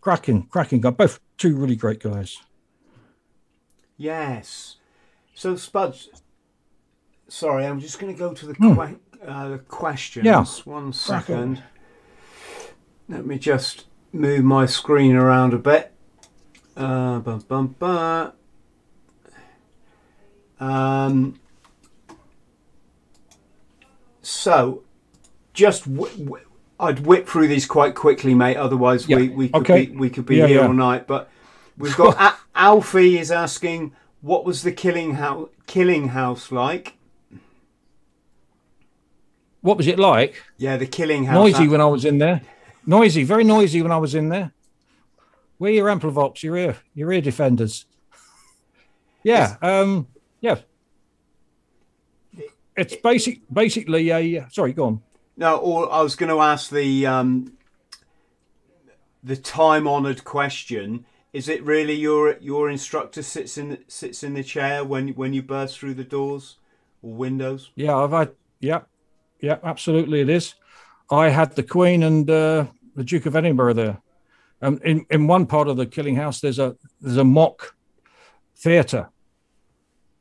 Cracking, cracking guy. Both two really great guys. Yes. So Spuds, sorry, I'm just going to go to the, Hmm. que- uh, the questions. Yeah. One Crack. Let me just move my screen around a bit. Uh, bum, bum, bum. Um, so, just w- w- I'd whip through these quite quickly, mate. Otherwise, Yeah, we, we could okay. be we could be Yeah, here yeah. all night. But we've got A- Alfie is asking, what was the killing house killing house like? What was it like? Yeah, the killing house. Noisy when I was in there. Noisy, very noisy when I was in there. Where your Amplivox, your ear, your ear defenders? Yeah, um, yeah. It's basic, basically a. Sorry, go on. No, or I was going to ask the um, the time honoured question: Is it really your your instructor sits in sits in the chair when when you burst through the doors or windows? Yeah, I've had. Yeah, yeah, absolutely, it is. I had the Queen and uh, the Duke of Edinburgh there. Um, in in one part of the Killing House, there's a there's a mock theatre,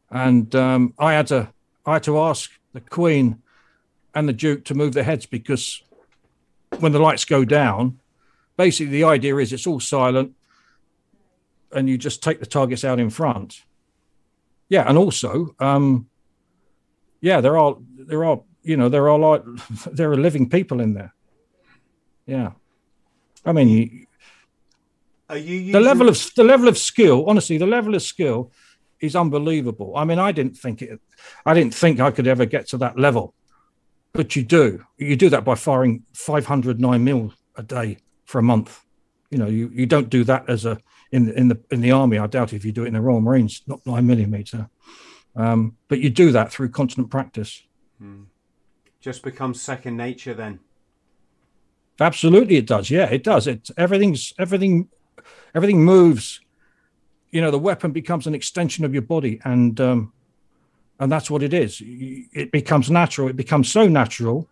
and um, I had to I had to ask the Queen and the Duke to move their heads because when the lights go down, basically the idea is it's all silent, and you just take the targets out in front. Yeah, and also, um, yeah, there are there are you know there are like there are living people in there. Yeah, I mean, you, Are you using, the level of the level of skill honestly the level of skill is unbelievable i mean i didn't think it i didn't think i could ever get to that level but you do you do that by firing 509 mil a day for a month you know you, you don't do that as a in in the in the army i doubt if you do it in the royal marines not nine millimeter um, but you do that through constant practice just becomes second nature then? Absolutely, it does. Yeah, it does. It everything's everything everything moves. You know, the weapon becomes an extension of your body, and um, and that's what it is. It becomes natural. It becomes so natural.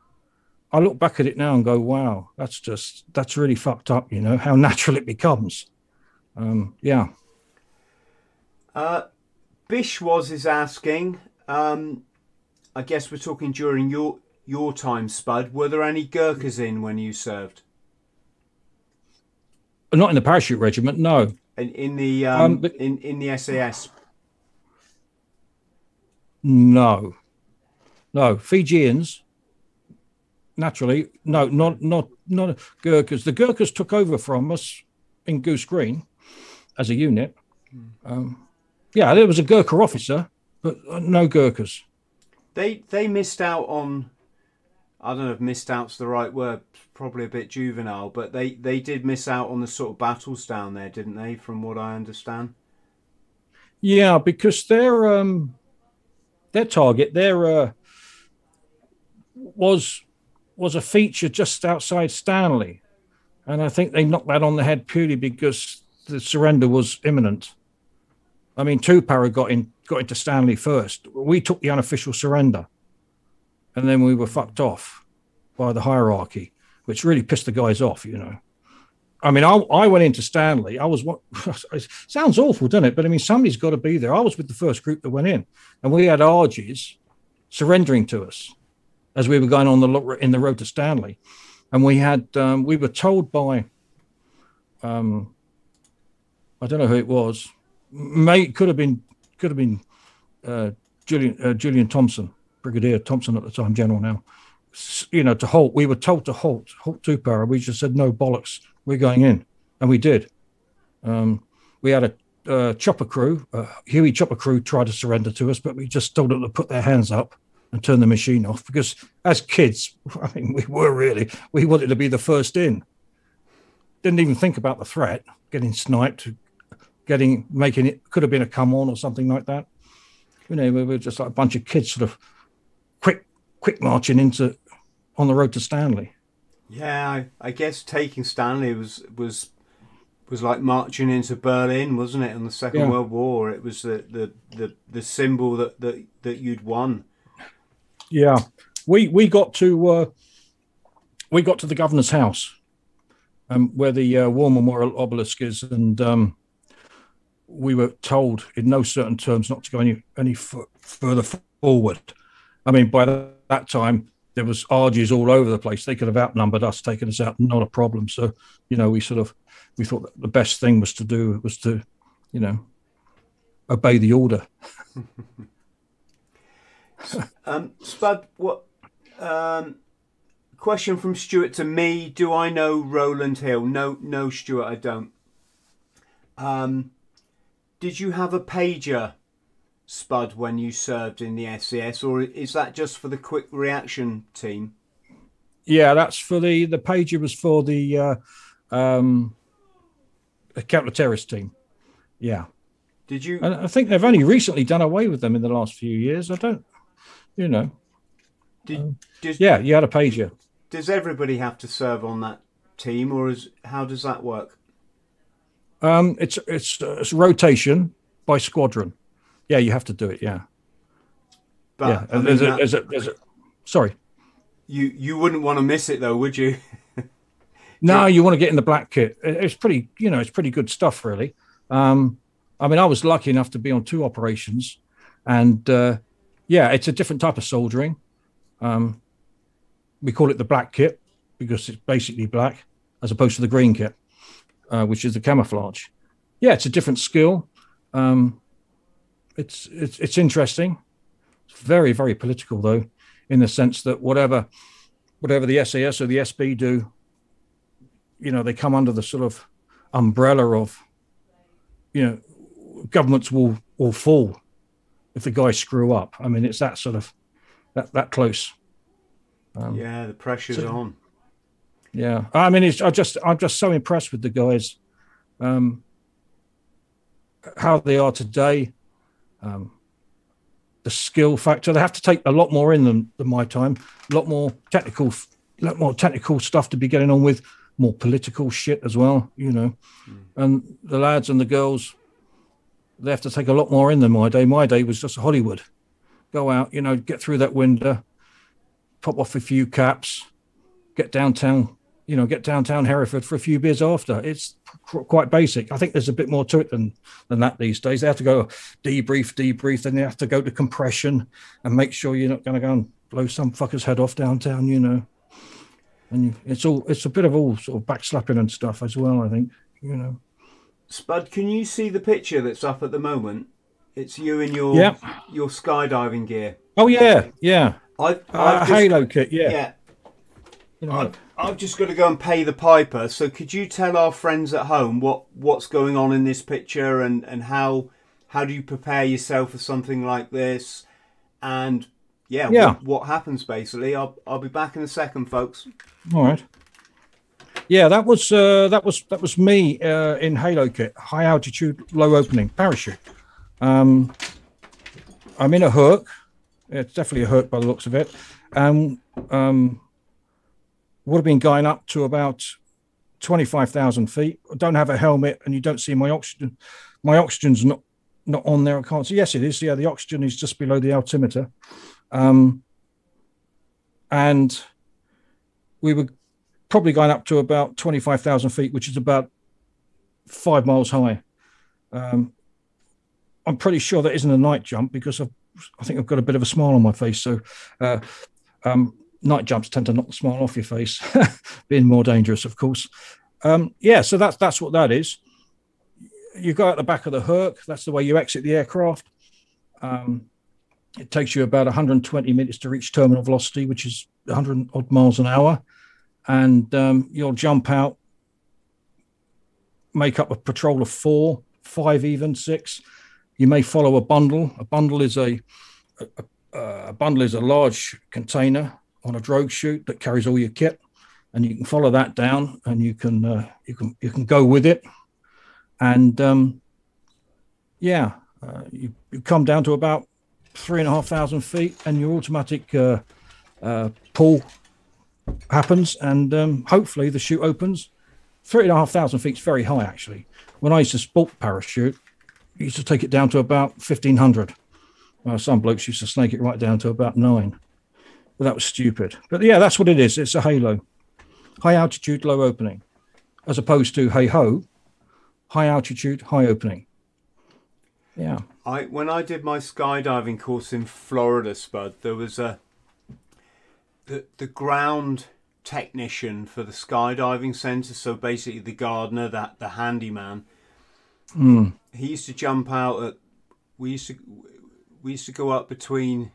I look back at it now and go, "Wow, that's just that's really fucked up." You know how natural it becomes. Um, yeah. Uh, Bish was is asking. Um, I guess we're talking during your your time, Spud. Were there any Gurkhas in when you served? Not in the parachute regiment, no. In, in the um, Um, but- in in the SAS? No, no Fijians. Naturally, no, not not not Gurkhas. The Gurkhas took over from us in Goose Green as a unit. Um, yeah, there was a Gurkha officer, but uh, no Gurkhas. They they missed out on. I don't know if missed out's the right word. Probably a bit juvenile, but they they did miss out on the sort of battles down there, didn't they? From what I understand. Yeah, because their um, their target, their uh, was was a feature just outside Stanley, and I think they knocked that on the head purely because the surrender was imminent. I mean, two para got in got into Stanley first. We took the unofficial surrender, and then we were fucked off by the hierarchy, which really pissed the guys off. You know. I mean, I, I went into Stanley. I was what sounds awful, doesn't it? But I mean, somebody's got to be there. I was with the first group that went in, and we had Argies surrendering to us as we were going on the in the road to Stanley, and we had um, we were told by um, I don't know who it was. May could have been could have been uh, Julian uh, Julian Thompson, Brigadier Thompson at the time, General now. You know, to halt. We were told to halt, halt two para. We just said no bollocks. We're going in, and we did. Um, we had a uh, chopper crew, uh, Huey chopper crew, tried to surrender to us, but we just told them to put their hands up and turn the machine off because, as kids, I mean, we were really we wanted to be the first in. Didn't even think about the threat, getting sniped, getting making it could have been a come on or something like that. You know, we were just like a bunch of kids, sort of quick, marching into on the road to Stanley. Yeah, I, I guess taking Stanley was was was like marching into Berlin, wasn't it? In the Second Yeah. World War, it was the the, the, the symbol that, that that you'd won. Yeah, we we got to uh, we got to the governor's house, um, where the uh, War Memorial obelisk is, and um, we were told in no certain terms not to go any any f- further forward. I mean, by that time there was argies all over the place. They could have outnumbered us, taken us out, not a problem. So, you know, we sort of we thought the best thing was to do was to, you know, obey the order. Um, Spud, what? Um, question from Stuart to me: Do I know Roland Hill? No, no, Stuart, I don't. Um, did you have a pager, Spud, when you served in the SAS, or is that just for the quick reaction team? Yeah, that's for the the pager was for the uh, um, counter terrorist team. Yeah, Did you? and I think they've only recently done away with them in the last few years. I don't, you know, Did, does, Yeah, you had a pager. does everybody have to serve on that team, or is how does that work? Um, it's it's uh, it's rotation by squadron. Yeah, you have to do it. Yeah, But yeah. I mean, there's, a, there's a there's a sorry. you you wouldn't want to miss it though, would you? No, you want to get in the black kit. It's pretty, you know, it's pretty good stuff, really. Um, I mean, I was lucky enough to be on two operations, and uh, yeah, it's a different type of soldering. Um, we call it the black kit because it's basically black, as opposed to the green kit, uh, which is the camouflage. Yeah, it's a different skill. Um, it's it's it's interesting. It's very very political though, in the sense that whatever whatever the SAS or the SB do, you know, they come under the sort of umbrella of, you know, governments will will fall if the guys screw up. I mean, it's that sort of that that close. Um, yeah, the pressure's so- on. Yeah, I mean, it's I just I'm just so impressed with the guys, um, how they are today, um, the skill factor. They have to take a lot more in than, than my time. A lot more technical, a lot more technical stuff to be getting on with. More political shit as well, you know. And the lads and the girls, they have to take a lot more in than my day. My day was just Hollywood. Go out, you know, get through that window, pop off a few caps, get downtown, you know, get downtown Hereford for a few beers after. It's quite basic. I think there's a bit more to it than than that these days. They have to go debrief, debrief, then they have to go to compression and make sure you're not going to go and blow some fucker's head off downtown, you know. And you, it's all it's a bit of all sort of backslapping and stuff as well. I think, you know. Spud, can you see the picture that's up at the moment? It's you in your Yeah. your skydiving gear. Oh yeah, yeah. I've, Uh, I've just, Halo kit, yeah. yeah, You know, I've, I've just got to go and pay the piper. So could you tell our friends at home what what's going on in this picture and and how how do you prepare yourself for something like this? And yeah, Yeah. What, what happens basically? I'll I'll be back in a second, folks. All right. Yeah, that was uh, that was that was me uh, in Halo kit, high altitude, low opening parachute. Um, I'm in a Herc. It's definitely a Herc by the looks of it, and um, would have been going up to about twenty five thousand feet. I don't have a helmet, and you don't see my oxygen. My oxygen's not not on there. I can't see. Yes, it is. Yeah, the oxygen is just below the altimeter. Um, and we were probably going up to about 25,000 feet, which is about five miles high. Um, I'm pretty sure that isn't a night jump because I've, I think I've got a bit of a smile on my face. So uh, um, night jumps tend to knock the smile off your face, being more dangerous, of course. Um, yeah, so that's that's what that is. You go out the back of the Herc. That's the way you exit the aircraft. Um, it takes you about 120 minutes to reach terminal velocity, which is 100 odd miles an hour and um, you'll jump out, make up a patrol of four, five, even six. You may follow a bundle. A bundle is a, a, a bundle is a large container on a drogue chute that carries all your kit, and you can follow that down, and you can uh, you can you can go with it, and um, yeah, uh, you, you come down to about three and a half thousand feet, and your automatic uh, uh, pull happens, and um, hopefully the chute opens. Three and a half thousand feet is very high, actually. When I used to sport parachute, used to take it down to about fifteen hundred. Well, some blokes used to snake it right down to about nine, that was stupid. But yeah, that's what it is. It's a halo, high altitude, low opening, as opposed to hey ho, high altitude, high opening. Yeah. I when I did my skydiving course in Florida, Spud, there was a the the ground technician for the skydiving center. So basically, the gardener, that the handyman. Mm. He used to jump out at. We used to we used to go up between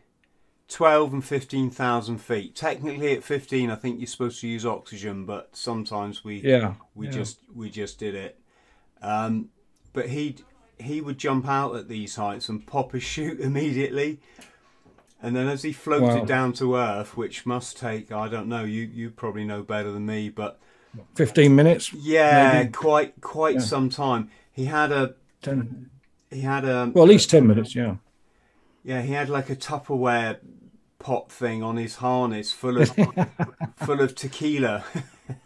twelve and fifteen thousand feet. Technically, at fifteen, I think you're supposed to use oxygen, but sometimes we Yeah. we yeah. just we just did it. Um, but he he would jump out at these heights and pop his chute immediately, and then as he floated Wow. down to earth, which must take I don't know you you probably know better than me, but fifteen minutes. yeah, Maybe. quite quite Yeah. some time. He had a 10, he had a well, at least ten minutes. Yeah. yeah he had like a Tupperware pot thing on his harness full of full of tequila,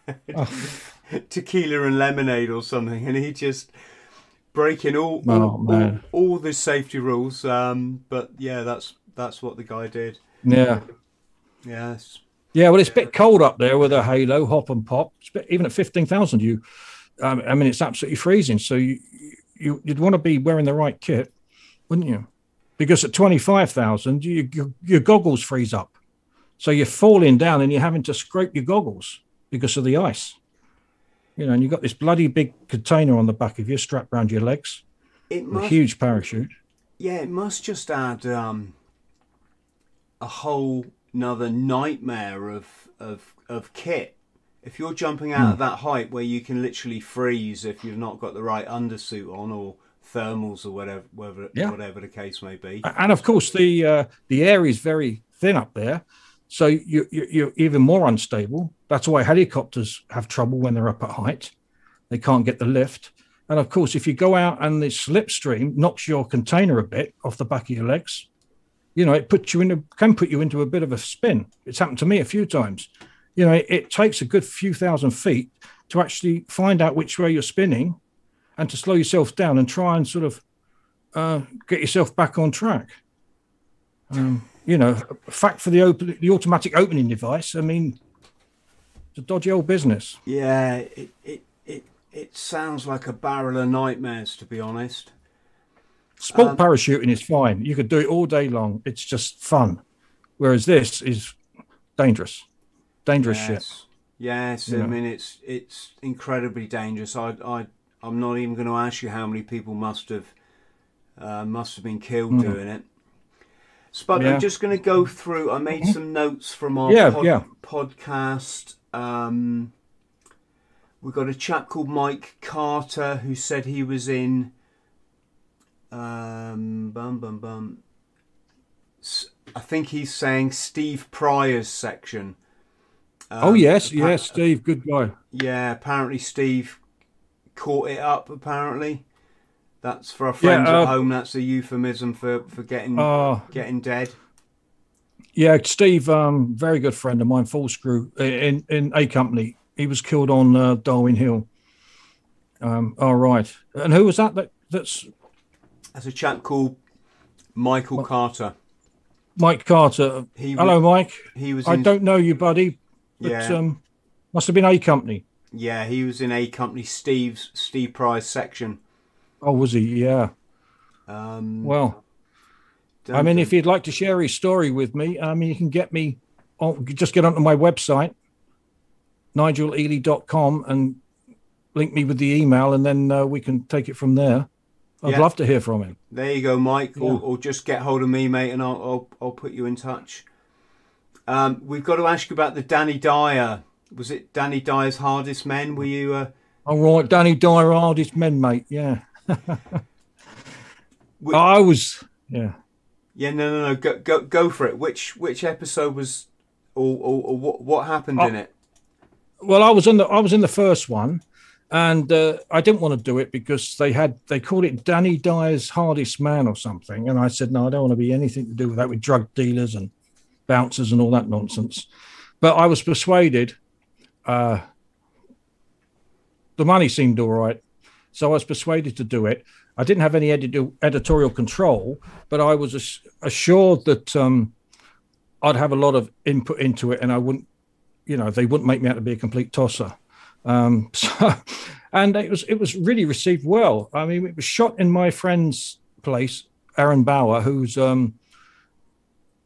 tequila and lemonade or something, and he just breaking all Oh, all, all, all the safety rules. Um, but yeah, that's that's what the guy did. Yeah. Yes. Yeah, well, it's a bit cold up there with a halo, hop and pop. Bit, even at fifteen thousand, you, um, I mean, it's absolutely freezing. So you, you, you'd want to be wearing the right kit, wouldn't you? Because at twenty five thousand, you, your, goggles freeze up, so you're falling down and you're having to scrape your goggles because of the ice. You know, and you've got this bloody big container on the back of you, strapped around your legs, It with a huge parachute. Yeah, it must just add um, a whole another nightmare of of of kit. If you're jumping out of that height where you can literally freeze if you've not got the right undersuit on or thermals or whatever, whatever, Yeah. whatever the case may be. and of course the uh, the air is very thin up there, so you, you, you're even more unstable. That's why helicopters have trouble when they're up at height; they can't get the lift. And of course, if you go out and the slipstream knocks your container a bit off the back of your legs, you know it puts you in a, can put you into a bit of a spin. It's happened to me a few times. You know, it, it takes a good few thousand feet to actually find out which way you're spinning, and to slow yourself down and try and sort of uh, get yourself back on track. Um, you know, fact for the open, the automatic opening device. I mean, it's a dodgy old business. Yeah, it, it it it sounds like a barrel of nightmares to be honest. Sport Um, parachuting is fine. You could do it all day long. It's just fun. Whereas this is dangerous, dangerous shit. Yes, yes. You I know. mean, it's it's incredibly dangerous. I I I'm not even going to ask you how many people must have uh, must have been killed doing it. Spud. Yeah. I'm just going to go through. I made some notes from our Yeah, pod- yeah. podcast. Um, we've got a chap called Mike Carter who said he was in. Um, bum bum bum. I think he's saying Steve Prior's section. oh Um, yes, appa- yes, Steve, good guy. Yeah, apparently Steve caught it up. Apparently, that's for our friends uh, at home. That's a euphemism for for getting Uh, getting dead. yeah, Steve, um, very good friend of mine, full screw in in a company. He was killed on uh, Darwin Hill. Um, all right, and who was that? that that's There's a chap called Michael Carter. Mike Carter. He was, Hello, Mike. He was. I in, don't know you, buddy, but Yeah. um, must have been a company. Yeah, he was in a company. Steve's Steve Prior's section. Oh, was he? Yeah. Um, Well, I mean, if you'd like to share his story with me, I mean, you can get me. On, just get onto my website, nigelely.com, and link me with the email, and then uh, we can take it from there. I'd Yeah. love to hear from him. There you go, Mike. Or, or just get hold of me, mate, and I'll I'll, I'll put you in touch. Um, we've got to ask you about the Danny Dyer. Was it Danny Dyer's hardest men? Were you? Uh, All right, Danny Dyer, hardest men, mate. Yeah. Wh- I was, yeah. yeah, no, no, no. Go go go for it. Which which episode was, or or, or what what happened in Oh. it? Well, I was in the I was in the first one, and uh, I didn't want to do it because they had they called it Danny Dyer's hardest man or something, and I said no, I don't want to be anything to do with that with drug dealers and bouncers and all that nonsense. But I was persuaded. Uh, the money seemed all right, so I was persuaded to do it. I didn't have any edit- editorial control, but I was ass- assured that um, I'd have a lot of input into it, and I wouldn't you know they wouldn't make me out to be a complete tosser um so and it was it was really received well i mean it was shot in my friend's place aaron bauer who's um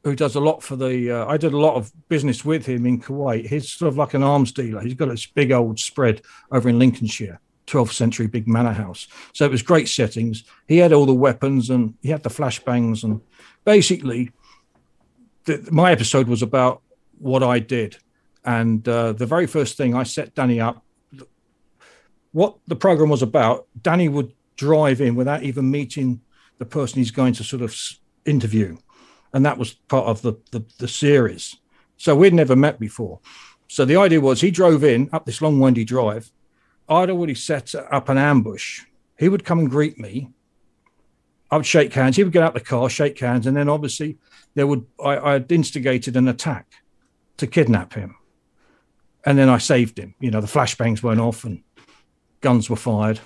who does a lot for the uh, i did a lot of business with him in kuwait. He's sort of like an arms dealer. He's got this big old spread over in lincolnshire 12th century big manor house. So it was great settings. He had all the weapons and he had the flashbangs and basically the, my episode was about what i did. And uh, the very first thing I set Danny up, what the program was about, Danny would drive in without even meeting the person he's going to sort of interview. And that was part of the, the, the series. So we'd never met before. So the idea was he drove in up this long, windy drive. I'd already set up an ambush. He would come and greet me. I would shake hands. He would get out the car, shake hands, and then obviously there would I, I had instigated an attack to kidnap him, and then I saved him. You know, the flashbangs went off and guns were fired,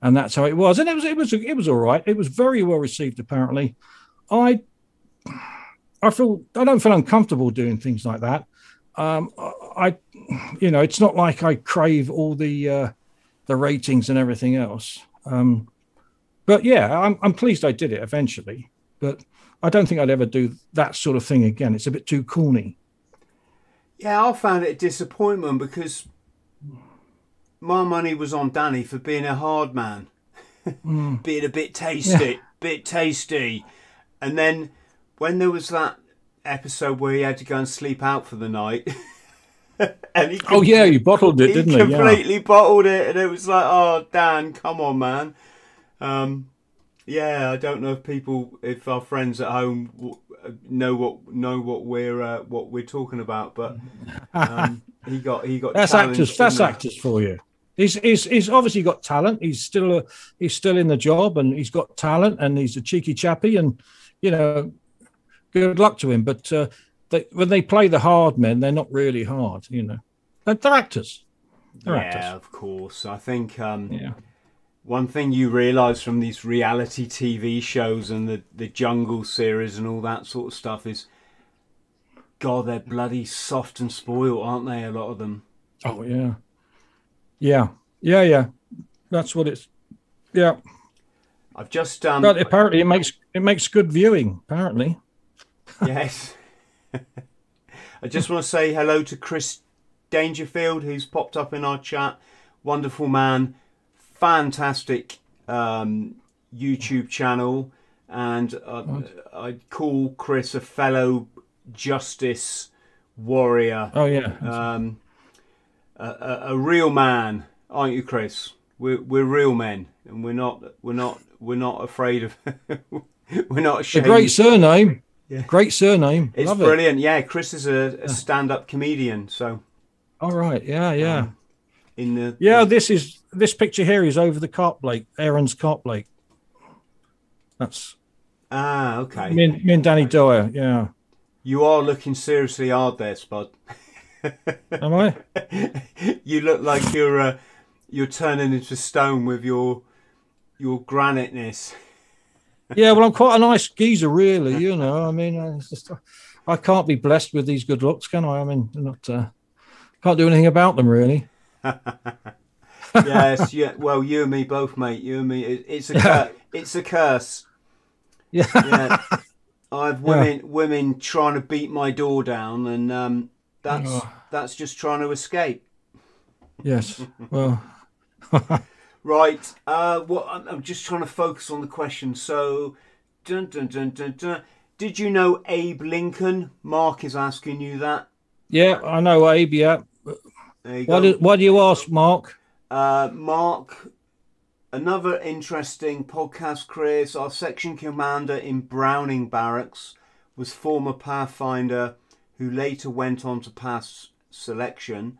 and that's how it was. And it was it was it was all right. It was very well received. Apparently, I I feel I don't feel uncomfortable doing things like that. Um, I, you know, it's not like I crave all the uh, the ratings and everything else. Um, but yeah, I'm I'm pleased I did it eventually. But I don't think I'd ever do that sort of thing again. It's a bit too corny. Yeah, I found it a disappointment because my money was on Danny for being a hard man, Mm. being a bit tasty, bit tasty, and then when there was that episode where he had to go and sleep out for the night, and he Oh yeah, you bottled it, he didn't he? Yeah. completely bottled it, and it was like, oh, Dan, come on, man. Um, yeah, I don't know if people, if our friends at home w- know what know what we're uh, what we're talking about, but um, he got he got That's actors. That's actors for you. He's, he's he's obviously got talent. He's still a, he's still in the job, and he's got talent, and he's a cheeky chappy, and you know, good luck to him. But uh, they, when they play the hard men, they're not really hard. You know, they're, they're actors. They're Yeah, actors. of course. I think um, Yeah. one thing you realise from these reality TV shows and the the Jungle series and all that sort of stuff is, God, they're bloody soft and spoiled, aren't they? A lot of them. Oh yeah. Yeah. Yeah. Yeah. That's what it's. Yeah. I've just um, But apparently, it makes it makes good viewing. Apparently. Yes. I just want to say hello to Chris Dangerfield, who's popped up in our chat. Wonderful man, fantastic um, YouTube channel, and uh, I'd call Chris a fellow justice warrior, Oh yeah. um, a, a, a real man, aren't you, Chris? We're we're real men, and we're not we're not we're not afraid of we're not ashamed. a great surname. Yeah. Great surname. It's Love it. brilliant. Yeah, Chris is a, a stand-up comedian. So All right. Yeah. Yeah. Um, in the Yeah, this is this picture here is over the cart Blake, Aaron's cart Blake. That's ah okay. me and, me and Danny Dyer. Yeah, You are looking seriously hard there, Spud. am I? you look like you're uh, you're turning into stone with your your graniteness. Yeah, well, I'm quite a nice geezer, really. You know, I mean, I, just, I can't be blessed with these good looks, can I? I mean, not uh, can't do anything about them, really. yes, yeah. Well, you and me both, mate. You and me. It, it's a cur- it's a curse. Yeah, Yeah. I've women women trying to beat my door down, and um, that's Oh. that's just trying to escape. yes. Well, Right. Uh, what I'm, I'm just trying to focus on the question. So, dun, dun, dun, dun, dun. did you know Abe Lincoln? Mark is asking you that. yeah, I know, Abe. Yeah. Why do, why do you ask, Mark? Uh, Mark, another interesting podcast careers. Our section commander in Browning Barracks was former Pathfinder who later went on to pass selection.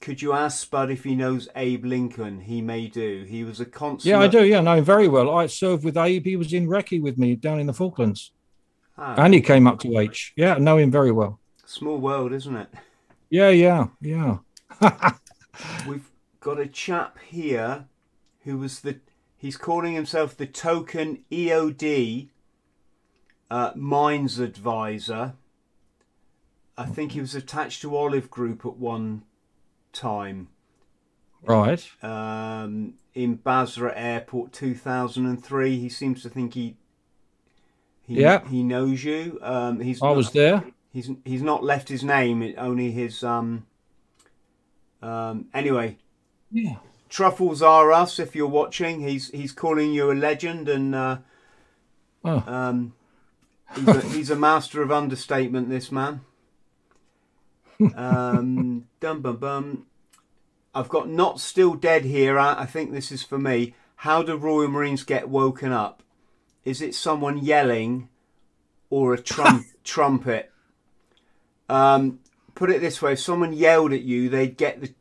Could you ask Spud if he knows Abe Lincoln? He may do. He was a consummate. Yeah, I do. Yeah, know him very well. I served with Abe. He was in Recce with me down in the Falklands, Ah, and he came up to H. Yeah, I know him very well. small world, isn't it? Yeah, yeah, yeah. We've got a chap here who was the he's calling himself the token EOD uh, mines advisor. I think he was attached to Olive Group at one time Right. um, in Basra Airport, two thousand and three. He seems to think he he, Yeah. he knows you. Um, he's I not- was there. He's he's not left his name, only his um. Um. Anyway, Yeah. Truffles are us. If you're watching, he's he's calling you a legend, and uh, Oh. um, he's a, he's a master of understatement. This man. Um. dum bum bum. I've got not still dead here. I, I think this is for me. How do Royal Marines get woken up? Is it someone yelling, or a trum- trumpet? Um, put it this way: if someone yelled at you, they'd get the,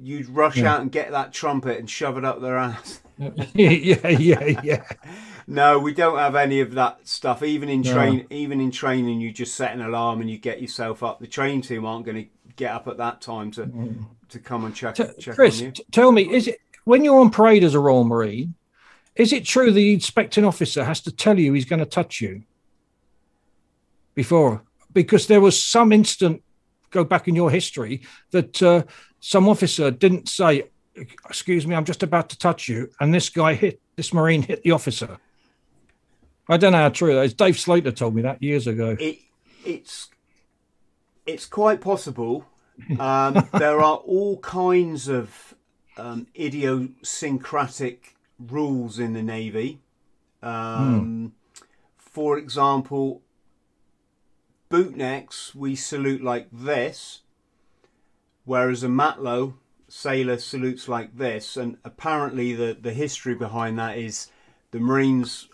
you'd rush Yeah. out and get that trumpet and shove it up their ass. yeah, yeah, yeah. no, we don't have any of that stuff. Even in No. train, even in training, you just set an alarm and you get yourself up. The train team aren't going to get up at that time to to come and check T- check Chris, on you. t- tell me, is it when you're on parade as a Royal Marine? Is it true the inspecting officer has to tell you he's going to touch you before? Because there was some instant, go back in your history, that uh, some officer didn't say, "Excuse me, I'm just about to touch you," and this guy hit this Marine hit the officer. I don't know how true that is. Dave Slater told me that years ago. It it's it's quite possible. Um, there are all kinds of um, idiosyncratic rules in the navy. Um, For example, bootnecks we salute like this, whereas a matlow sailor salutes like this. And apparently, the the history behind that is the Marines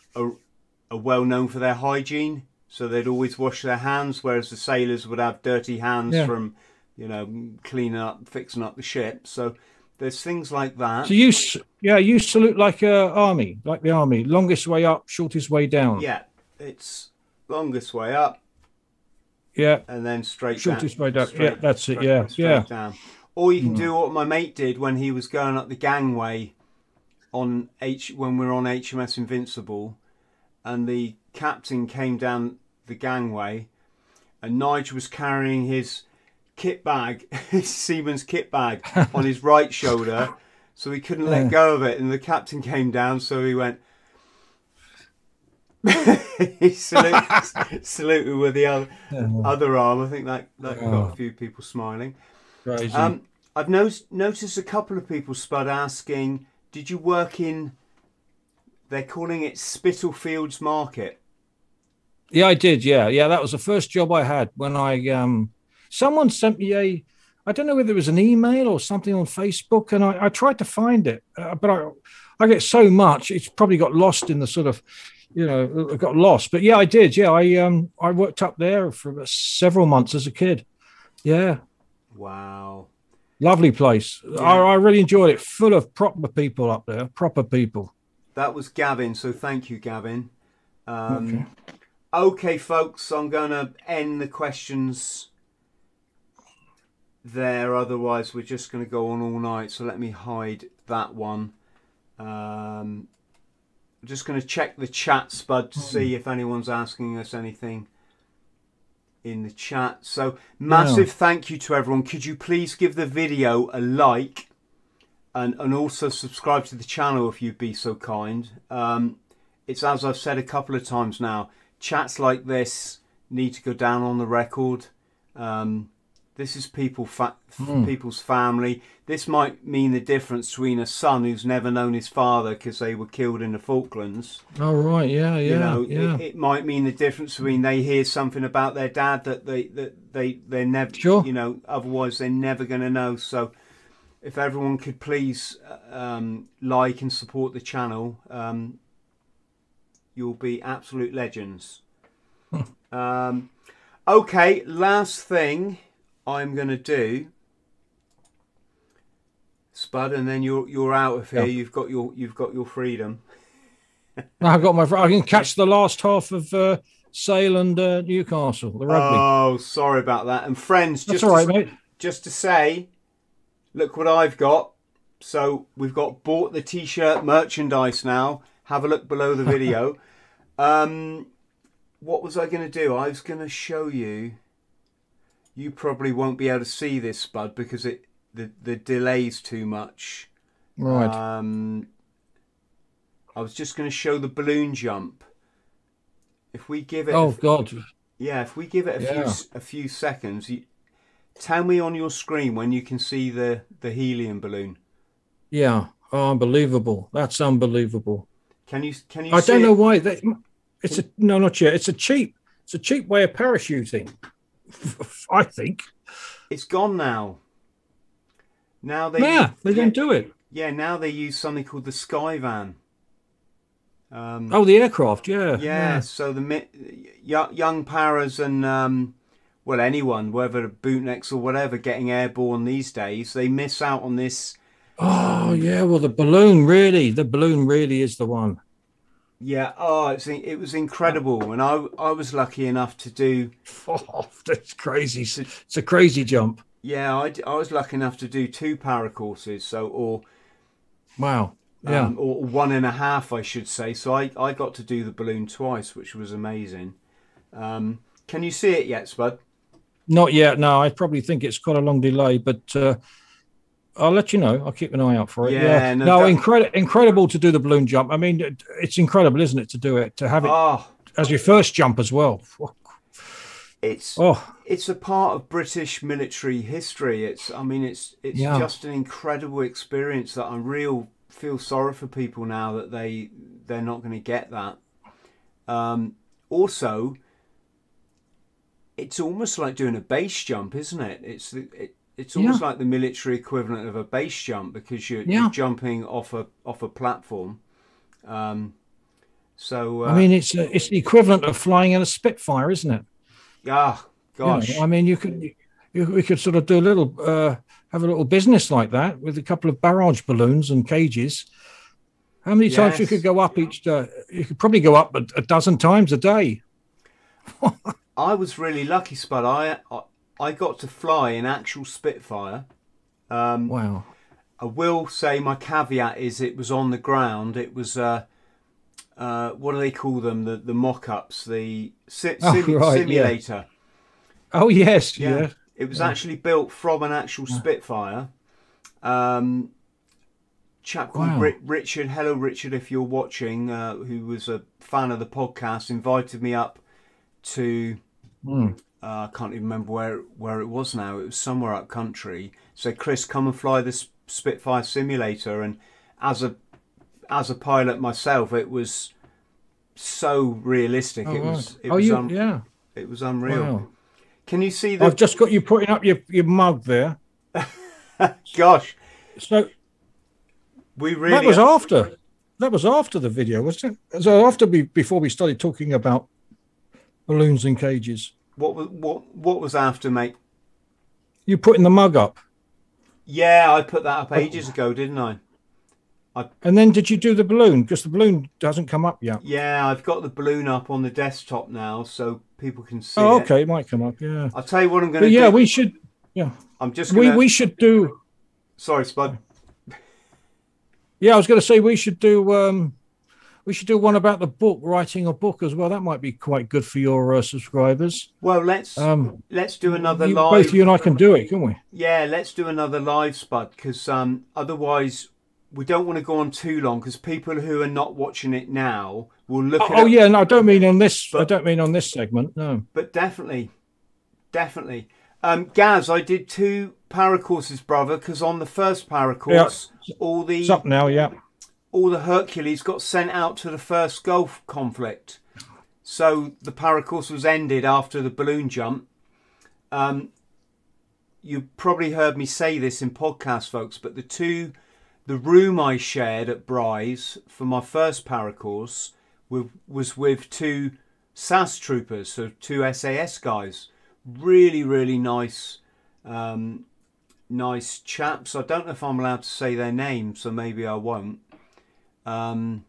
are, well known for their hygiene, so they'd always wash their hands, whereas the sailors would have dirty hands Yeah. from you know cleaning up, fixing up the ship. So there's things like that. So you, yeah, you salute like uh, army, like the army, longest way up, shortest way down. Yeah, it's longest way up yeah. and then straight Shortest down. way down. Straight- Yeah, that's it. Yeah, yeah. Down. Or you can do what my mate did when he was going up the gangway on H when we were on HMS Invincible, and the captain came down the gangway, and Nigel was carrying his kit bag, his seaman's kit bag, on his right shoulder, so he couldn't let go of it. And the captain came down, so he went. he saluted, saluted with the other, other arm. I think that, that got Oh. a few people smiling. Crazy. Um, I've no- noticed a couple of people, Spud, asking, did you work in, they're calling it Spitalfields Market. yeah, I did. Yeah, yeah. That was the first job I had when I um, someone sent me a, I don't know whether it was an email or something on Facebook, and I, I tried to find it, uh, but I, I get so much, it's probably got lost in the sort of, you know, got lost. But yeah, I did. Yeah, I um, I worked up there for several months as a kid. Yeah, Wow. lovely place. I, I really enjoyed it. Full of proper people up there, proper people. That was Gavin, so thank you, Gavin. Um, okay. folks, I'm going to end the questions there. Otherwise, we're just going to go on all night. So let me hide that one. Um, I'm just going to check the chat, Spud, to see if anyone's asking us anything in the chat. So, massive thank you to everyone. Could you please give the video a like? And and also subscribe to the channel if you'd be so kind. Um, it's as I've said a couple of times now. Chats like this need to go down on the record. Um, this is people fa- f- people's family. This might mean the difference between a son who's never known his father because they were killed in the Falklands. Oh right, yeah, yeah, you know, yeah. it, it might mean the difference between they hear something about their dad that they that they they're never Sure. you know otherwise they're never going to know. So if everyone could please uh, um, like and support the channel, um, you'll be absolute legends. um, okay, last thing I'm going to do. Spud, and then you're you're out of here. Yeah. You've got your you've got your freedom. I've got my. I can catch the last half of uh, Sale and uh, Newcastle, the rugby. Oh, sorry about that. And friends, That's just right, to, mate. just to say, look what I've got. So we've got bought the t-shirt merchandise now. Have a look below the video. um, what was I going to do? I was going to show you. You probably won't be able to see this, Bud, because it the the delay's too much. Right. Um, I was just going to show the balloon jump. If we give it, oh a, God. yeah, if we give it a few Yeah. s- a few seconds, you, tell me on your screen when you can see the the helium balloon. Yeah. Oh, unbelievable. That's unbelievable. Can you can you? I don't know it? why. They, it's a no, not yet. It's a cheap. It's a cheap way of parachuting. I think. It's gone now. Now they Yeah, they yeah, don't do it. yeah now they use something called the Skyvan. Um, Oh, the aircraft. Yeah. yeah, so the mi- young paras and um, well anyone, whether bootnecks or whatever, getting airborne these days, they miss out on this. Oh, yeah. Well, the balloon really. The balloon really is the one. Yeah. Oh, it's, it was incredible, and I I was lucky enough to do. Oh, that's crazy. It's a crazy jump. Yeah, I, I was lucky enough to do two para courses. So or Wow. Yeah. um, or one and a half, I should say. So I, I got to do the balloon twice, which was amazing. Um, can you see it yet, Spud? Not yet. No, I probably think it's quite a long delay, but uh, I'll let you know. I'll keep an eye out for it. Yeah, Yeah. no, No, don't- incredible, incredible to do the balloon jump. I mean, it- it's incredible, isn't it, to do it, to have it Oh, as your first jump as well. it's Oh, it's a part of British military history. It's I mean it's it's Yeah. just an incredible experience that I real feel sorry for people now that they they're not going to get that. Um, also, it's almost like doing a base jump, isn't it? It's the- it, it's almost like the military equivalent of a base jump because you're, Yeah. you're jumping off a off a platform. Um, so uh, I mean, it's uh, it's the equivalent of flying in a Spitfire, isn't it? ah, You know, gosh, I mean, you could you, we could sort of do a little uh, have a little business like that with a couple of barrage balloons and cages. How many times you could go up each? Uh, you could probably go up a, a dozen times a day. I was really lucky, Spud. I, I I got to fly in actual Spitfire. Um, Wow. I will say my caveat is it was on the ground. It was uh, uh, what do they call them? The the mock-ups, the si- Oh, sim- right, yeah. simulator. Oh yes, Yeah. yeah. It was actually built from an actual Spitfire. Um, chap called Wow. Ri- Richard. Hello, Richard, if you're watching, uh, who was a fan of the podcast, invited me up to. Hmm. Uh, I can't even remember where where it was now. It was somewhere up country. Said, Chris, come and fly this Spitfire simulator. And as a as a pilot myself, it was so realistic. Oh, it right. was it oh was you, un- yeah. it was unreal. Wow. Can you see the I've just got you putting up your, your mug there. gosh? So We really that was after. That was after the video, wasn't it? So after we before we started talking about balloons and cages. what was what what was after, mate? You putting the mug up, Yeah, I put that up ages ago, didn't I? and then did you do the balloon? Because the balloon doesn't come up yet. Yeah, I've got the balloon up on the desktop now, so people can see Oh, okay, it might come up. Yeah. I'll tell you what I'm going to. yeah, do. we should. Yeah, I'm just we going to. we should do. Sorry, Spud. Yeah, I was going to say we should do. um we should do one about the book, writing a book as well. That might be quite good for your uh, subscribers. Well, let's Um, let's do another you, live. both you and I can do it, can we? Yeah, let's do another live spud because um, otherwise we don't want to go on too long because people who are not watching it now will look at Oh it. yeah, no, I don't mean on this. I don't mean on this segment. No. But definitely, definitely. Um, Gaz, I did two para courses, brother, because on the first para course, all the It's up now. Yeah. All the Hercules got sent out to the first Gulf conflict. So the para course was ended after the balloon jump. Um, you probably heard me say this in podcast, folks, but the two, the room I shared at Brize for my first para course with, was with two SAS troopers, so two SAS guys. Really, really nice, um, nice chaps. I don't know if I'm allowed to say their names, so maybe I won't. Um,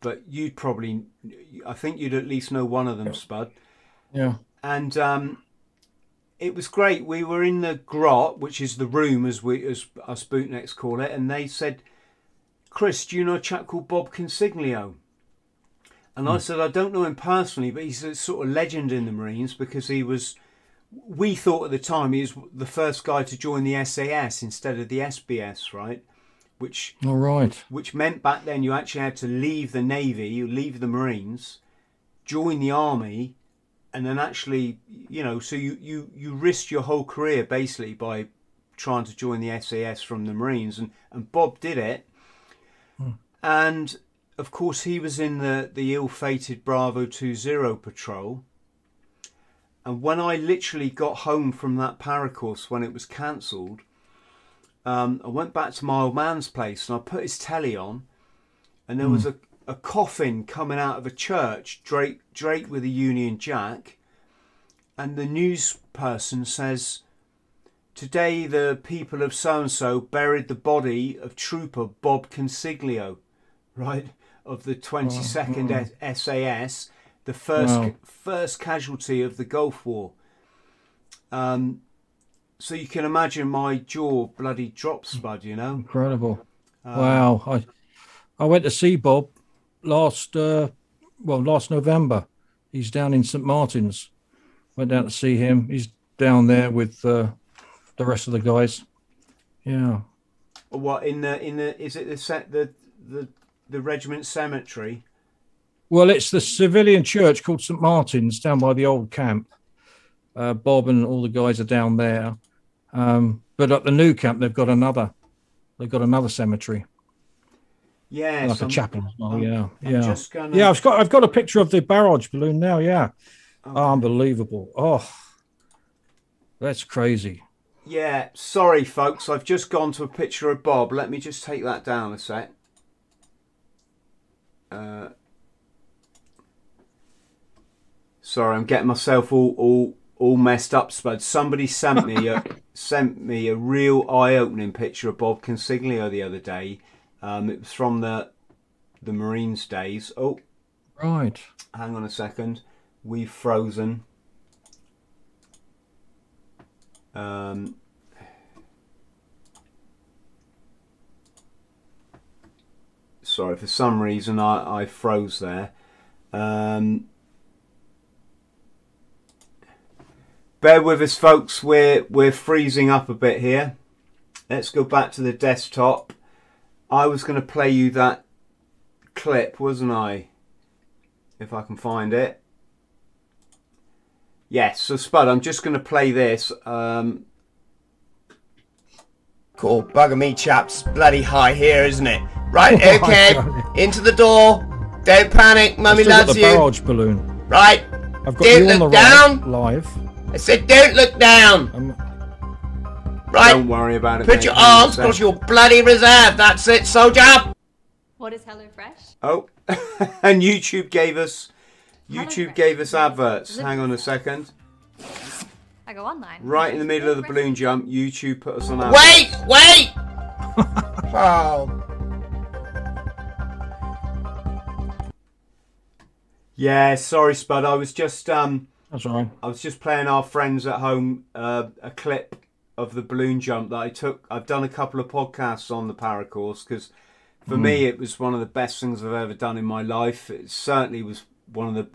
but you'd probably, I think you'd at least know one of them, Spud. Yeah. And um, it was great. We were in the grot, which is the room, as we as us bootnecks call it, and they said, "Chris, do you know a chap called Bob Consiglio?" And I said, "I don't know him personally, but he's a sort of legend in the Marines because he was." We thought at the time he was the first guy to join the SAS instead of the SBS, right? Which All right. which meant back then you actually had to leave the navy, you leave the marines, join the army, and then actually, you know, so you you you risked your whole career basically by trying to join the SAS from the marines, and and Bob did it, hmm. and of course he was in the the ill-fated Bravo 20 patrol. And when I literally got home from that paracourse when it was cancelled, um, I went back to my old man's place and I put his telly on, and there was a, a coffin coming out of a church draped, draped with a Union Jack, and the news person says, Today the people of so and so buried the body of Trooper Bob Consiglio, right? of the 22nd S- SAS, the first Wow. first casualty of the Gulf War. Um, so you can imagine my jaw bloody drops, bud. you know. Incredible. Um, wow. I I went to see Bob last uh well last November. He's down in St Martin's. Went down to see him. He's down there with uh, the rest of the guys. Yeah. What in the in the is it the set the the the regiment cemetery? Well, it's the civilian church called St Martin's down by the old camp. Uh, Bob and all the guys are down there. Um, but at the new camp, they've got another. They've got another cemetery, Yeah, like a chapel. well. yeah, I'm yeah, gonna- yeah. I've got I've got a picture of the barrage balloon now. Yeah, Okay. unbelievable. Oh, that's crazy. Yeah, sorry, folks. I've just gone to a picture of Bob. Let me just take that down a sec. Uh, sorry, I'm getting myself all all all messed up, Spud. Somebody sent me a sent me a real eye-opening picture of Bob Consiglio the other day. Um, it was from the the Marines days. Oh, Right. hang on a second. We've frozen. Um, sorry, for some reason I, I froze there. Um, bear with us, folks. We're we're freezing up a bit here. Let's go back to the desktop. I was going to play you that clip, wasn't I? If I can find it. Yes, so Spud, I'm just going to play this. Um, Cool, bugger me, chaps. Bloody high here, isn't it? Right, Oh, okay. God. Into the door. Don't panic, mummy I've still got loves the you. barrage balloon. Right. I've got Don't you on the look right down. live. I said, don't look down. Um, Right. Don't worry about it. Put mate. your Hang on a arms across your bloody reserve. That's it, soldier. What is HelloFresh? Oh, and YouTube gave us YouTube HelloFresh. gave us adverts. Live- Hang on a second. I go online. Right in the middle of the balloon jump, YouTube put us on adverts. Wait, wait. oh. Yeah, sorry, Spud. I was just um, that's all right. I was just playing our friends at home uh, a clip of the balloon jump that I took. I've done a couple of podcasts on the paracourse because for me it was one of the best things I've ever done in my life. It certainly was one of the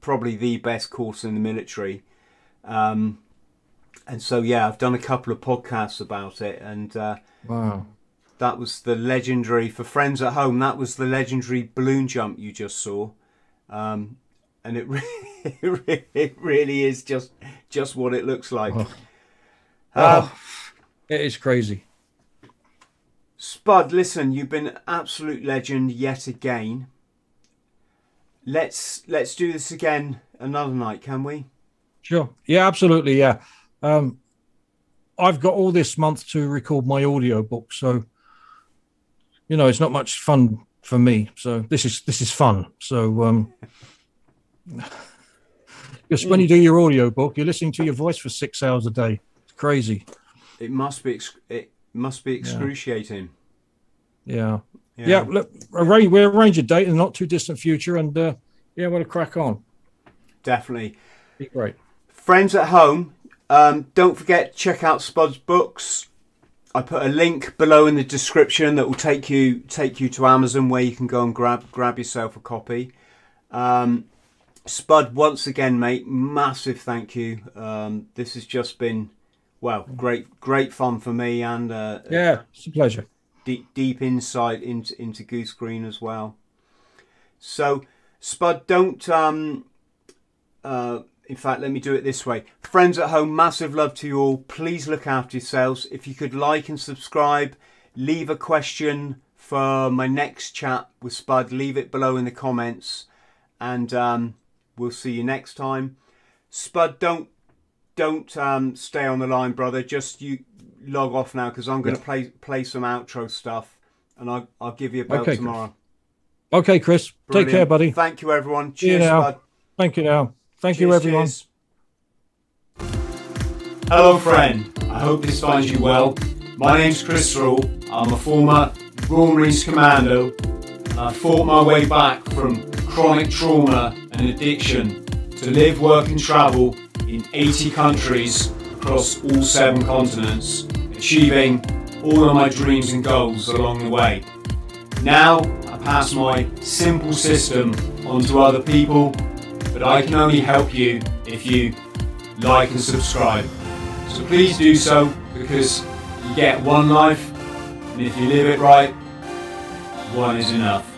probably the best course in the military. Um, and so yeah, I've done a couple of podcasts about it, and uh, Wow. that was the legendary for friends at home. That was the legendary balloon jump you just saw, um, and it really, it really, is just just what it looks like. Oh. Um, Oh, it is crazy. Spud, listen, you've been an absolute legend yet again. Let's let's do this again another night, can we? Sure. Yeah, absolutely. Yeah. Um, I've got all this month to record my audio book, so you know it's not much fun for me. So this is this is fun. So um, just when you do your audio book, you're listening to your voice for six hours a day. It's crazy. It must be it must be excruciating. Yeah. Yeah. look, arrange, we'll arrange a date in the not too distant future, and uh, yeah, we'll crack on. definitely. Be great. Friends at home, um, don't forget check out Spud's books. I put a link below in the description that will take you take you to Amazon where you can go and grab grab yourself a copy. Um, Spud, once again, mate, massive thank you. Um, this has just been well, great great fun for me and uh, Yeah, it's a pleasure. deep deep insight into into Goose Green as well. So, Spud, don't. Um, uh, in fact, let me do it this way. Friends at home, massive love to you all. Please look after yourselves. If you could like and subscribe, leave a question for my next chat with Spud. Leave it below in the comments, and um, we'll see you next time. Spud, don't don't um, stay on the line, brother. Just you log off now because I'm going to Yeah. play play some outro stuff, and I'll I'll give you a bell Okay, Chris. tomorrow. Okay, Chris. Brilliant. Take care, buddy. Thank you, everyone. You Cheers, now. Spud. Thank you. Now, thank you, everyone. cheers. Hello, friend. I hope this finds you well. My name's Chris Thrall. I'm a former Royal Marines Commando. I fought my way back from chronic trauma and addiction to live, work, and travel in 80 countries across all seven continents, achieving all of my dreams and goals along the way. Now I pass my simple system on to other people, but I can only help you if you like and subscribe. So please do so because you get one life, and if you live it right, one is enough.